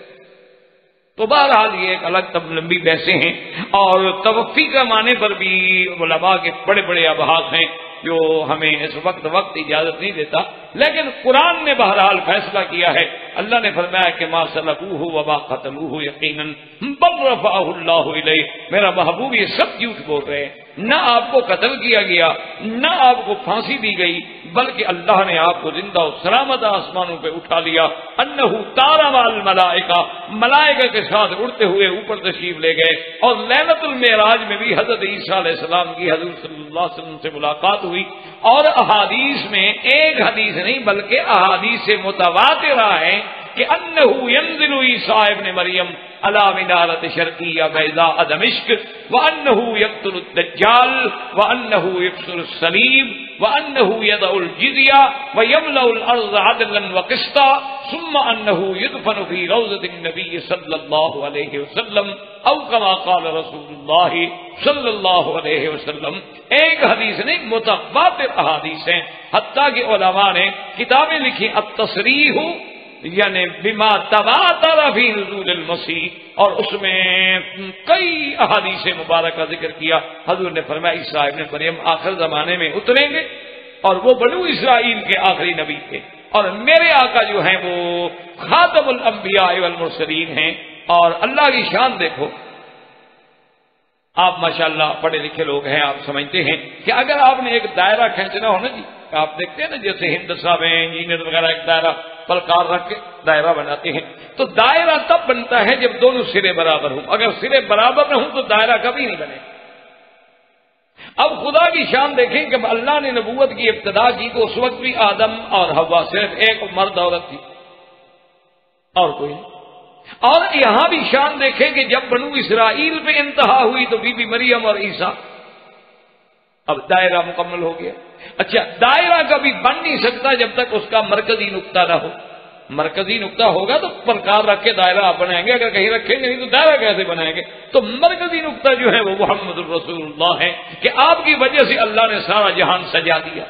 تو بہرحال یہ ایک الگ تب لمبی بحثیں ہیں اور توفی کا معنی پر بھی علماء کے بڑے بڑے آباد ہیں جو ہمیں اس وقت وقت اجازت نہیں دیتا لیکن قرآن نے بہرحال فیصلہ کیا ہے۔ اللہ نے فرمایا کہ ماں صلاح وبا قتل یقیناً اللہ علیہ میرا محبوب یہ سب جھوٹ بول رہے ہیں۔ نہ آپ کو قتل کیا گیا، نہ آپ کو پھانسی دی گئی، بلکہ اللہ نے آپ کو زندہ و سلامت آسمانوں پہ اٹھا لیا۔ انہو تارا مال ملائکہ ملائکہ کے ساتھ اڑتے ہوئے اوپر تشریف لے گئے۔ اور لینت المعراج میں بھی حضرت عیسیٰ علیہ السلام کی حضرت صلی اللہ علیہ وسلم سے ملاقات ہوئی۔ اور احادیث میں ایک حدیث نہیں بلکہ احادیث سے ہیں ہے کہ انہو ینزل عیسیٰ ابن مریم علا منارت شرقیہ بیضاء دمشق، وانہو یقتل الدجال، وانہو یکسر السلیم، وانہو یدع الجزیہ ویملع الارض عدلا وقسطا، ثم انہو یدفن فی روضت النبی صلی اللہ علیہ وسلم، او کما قال رسول اللہ صلی اللہ علیہ وسلم۔ ایک حدیث نہیں متواتر احادیث ہیں۔ حتیٰ کہ علماء نے کتابیں لکھی، التصریح یعنی بما تبا فی نزول المسیح، اور اس میں کئی احادیث مبارک کا ذکر کیا۔ حضور نے فرمایا اسرائیل نے مریم آخر زمانے میں اتریں گے، اور وہ بنو اسرائیل کے آخری نبی تھے۔ اور میرے آقا جو ہیں وہ خاتم الانبیاء والمرسلین ہیں۔ اور اللہ کی شان دیکھو۔ آپ ماشاءاللہ پڑھے لکھے لوگ ہیں، آپ سمجھتے ہیں کہ اگر آپ نے ایک دائرہ کھینچنا ہو نا جی آپ دیکھتے ہیں نا جیسے ہند صاحب ہیں، انجینئر وغیرہ ایک دائرہ پلکار رکھ کے دائرہ بناتے ہیں۔ تو دائرہ تب بنتا ہے جب دونوں سرے برابر ہوں۔ اگر سرے برابر نہ ہوں تو دائرہ کبھی نہیں بنے۔ اب خدا کی شان دیکھیں کہ اللہ نے نبوت کی ابتدا کی تو اس وقت بھی آدم اور ہوا صرف ایک مرد عورت تھی۔ اور کوئی نہیں۔ اور یہاں بھی شان دیکھیں کہ جب بنو اسرائیل پہ انتہا ہوئی تو بی بی مریم اور عیسیٰ۔ اب دائرہ مکمل ہو گیا۔ اچھا دائرہ کبھی بن نہیں سکتا جب تک اس کا مرکزی نقطہ نہ ہو۔ مرکزی نقطہ ہوگا تو پرکار رکھ کے دائرہ آپ بنائیں گے۔ اگر کہیں رکھیں گے نہیں تو دائرہ کیسے بنائیں گے؟ تو مرکزی نقطہ جو ہے وہ محمد الرسول اللہ ہے کہ آپ کی وجہ سے اللہ نے سارا جہان سجا دیا۔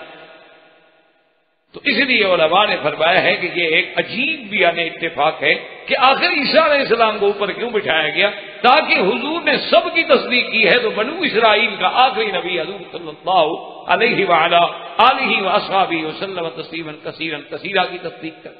تو اس لیے علماء نے فرمایا ہے کہ یہ ایک عجیب بھی یعنی اتفاق ہے کہ آخر عیسیٰ علیہ السلام کو اوپر کیوں بٹھایا گیا؟ تاکہ حضور نے سب کی تصدیق کی ہے تو بنو اسرائیل کا آخری نبی حضور صلی اللہ علیہ وعلا علیہ وصحابی وسلم تسلیم کثیرن کثیرہ کی تصدیق کر۔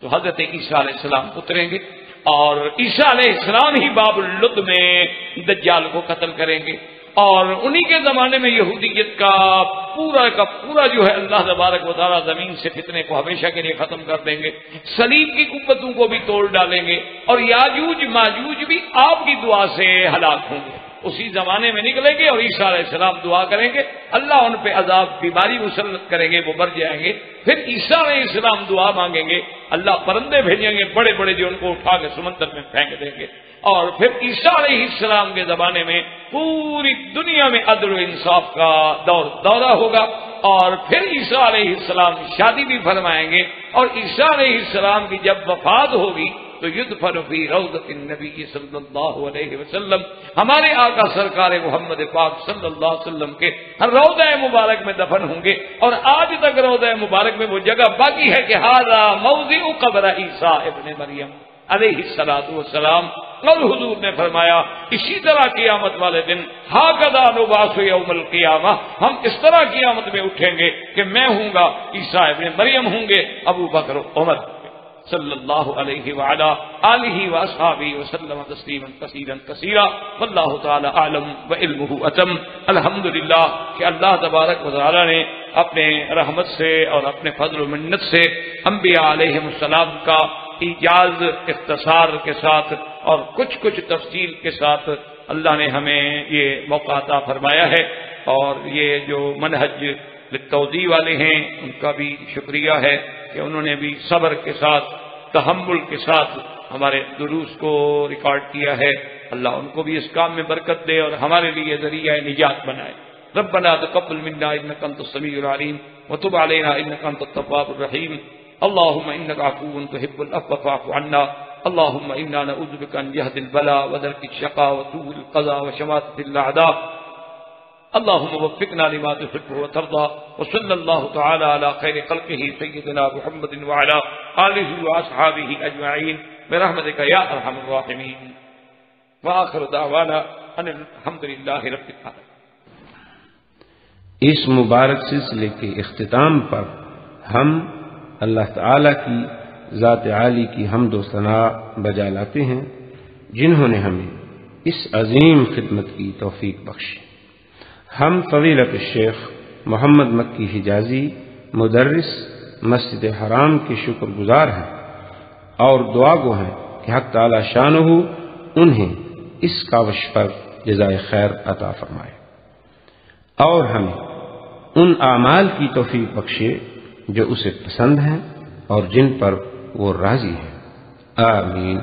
تو حضرت عیسیٰ علیہ السلام اتریں گے اور عیسیٰ علیہ السلام ہی باب الد میں دجال کو قتل کریں گے۔ اور انہی کے زمانے میں یہودیت کا پورا کا پورا جو ہے اللہ تبارک و تعالیٰ زمین سے فتنے کو ہمیشہ کے لیے ختم کر دیں گے سلیم کی قوتوں کو بھی توڑ ڈالیں گے اور یاجوج ماجوج بھی آپ کی دعا سے ہلاک ہوں گے۔ اسی زمانے میں نکلیں گے اور عیسیٰ علیہ السلام دعا کریں گے۔ اللہ ان پہ عذاب، بیماری مسلط کریں گے، وہ مر جائیں گے۔ پھر عیسیٰ علیہ السلام دعا مانگیں گے۔ اللہ پرندے بھیجیں گے، بڑے بڑے جو ان کو اٹھا کے سمندر میں پھینک دیں گے۔ اور پھر عیسیٰ علیہ السلام کے زمانے میں پوری دنیا میں عدل و انصاف کا دور، دورہ ہوگا۔ اور پھر عیسیٰ علیہ السلام شادی بھی فرمائیں گے۔ اور عیسیٰ علیہ السلام کی جب وفات ہوگی تو ید فی روضت النبی صلی اللہ علیہ وسلم۔ ہمارے آقا سرکار محمد پاک صلی اللہ علیہ وسلم کے ہر روضہ مبارک میں دفن ہوں گے اور آج تک روضہ مبارک میں وہ جگہ باقی ہے کہ ہارا موضع قبر عیسیٰ ابن مریم علیہ السلاط والسلام۔ اور حضور نے فرمایا، اسی طرح قیامت والے دن ہا نباس یوم القیامہ۔ ہم اس طرح قیامت میں اٹھیں گے کہ میں ہوں گا عیسیٰ ابن مریم، ہوں گے ابو بکر، عمر۔ صلی اللہ علیہ وعلا آلہ واصحابہ وسلم تسلیما کثیرا کثیرا واللہ تعالی عالم وعلمہ اتم الحمدللہ کہ اللہ تبارک و تعالی نے اپنے رحمت سے اور اپنے فضل و منت سے انبیاء علیہ السلام کا ایجاز اختصار کے ساتھ اور کچھ کچھ تفصیل کے ساتھ اللہ نے ہمیں یہ موقع عطا فرمایا ہے اور یہ جو منہج توضیع والے ہیں، ان کا بھی شکریہ ہے۔ کہ انہوں نے بھی صبر کے ساتھ، تحمل کے ساتھ ہمارے دروس کو ریکارڈ کیا ہے۔ اللہ ان کو بھی اس کام میں برکت دے اور ہمارے لیے ذریعہ نجات بنائے۔ ربنا تقبل منا انك انت السميع العليم وتب علينا انك انت التواب الرحيم اللهم انك عفو تحب العفو فاعف عنا۔ اللهم انا نعوذ بك من جهد البلاء ودرك الشقاء وسوء القضاء وشماتة الاعداء۔ اللهم وفقنا لما تحب وترضى، وصلى الله تعالى على خير خلقه سيدنا محمد وعلى آله وأصحابه أجمعين. برحمتك يا أرحم الراحمين. وآخر دعوانا أن الحمد لله رب العالمين. اس مبارک سلسلے کے اختتام پر ہم اللہ تعالی کی ذات عالی کی حمد و ثناء بجا لاتے ہیں، جنہوں نے ہمیں اس عظیم خدمت کی توفیق بخشی۔ ہم طویلت الشیخ محمد مکی حجازی مدرس مسجد حرام کے شکر گزار ہیں اور دعا گو ہیں کہ حق تعالی شان ہو انہیں اس کاوش پر جزائے خیر عطا فرمائے۔ اور ہمیں ان اعمال کی توفیق بخشے جو اسے پسند ہیں اور جن پر وہ راضی ہے آمین۔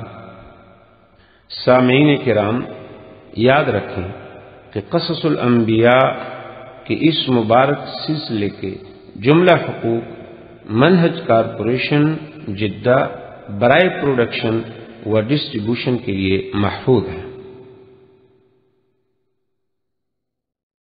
سامعین کرام، یاد رکھیں کہ قصص الانبیاء کے اس مبارک سلسلے کے جملہ حقوق منہج کارپوریشن، جدہ برائے پروڈکشن و ڈسٹریبیوشن کے لیے محفوظ ہیں۔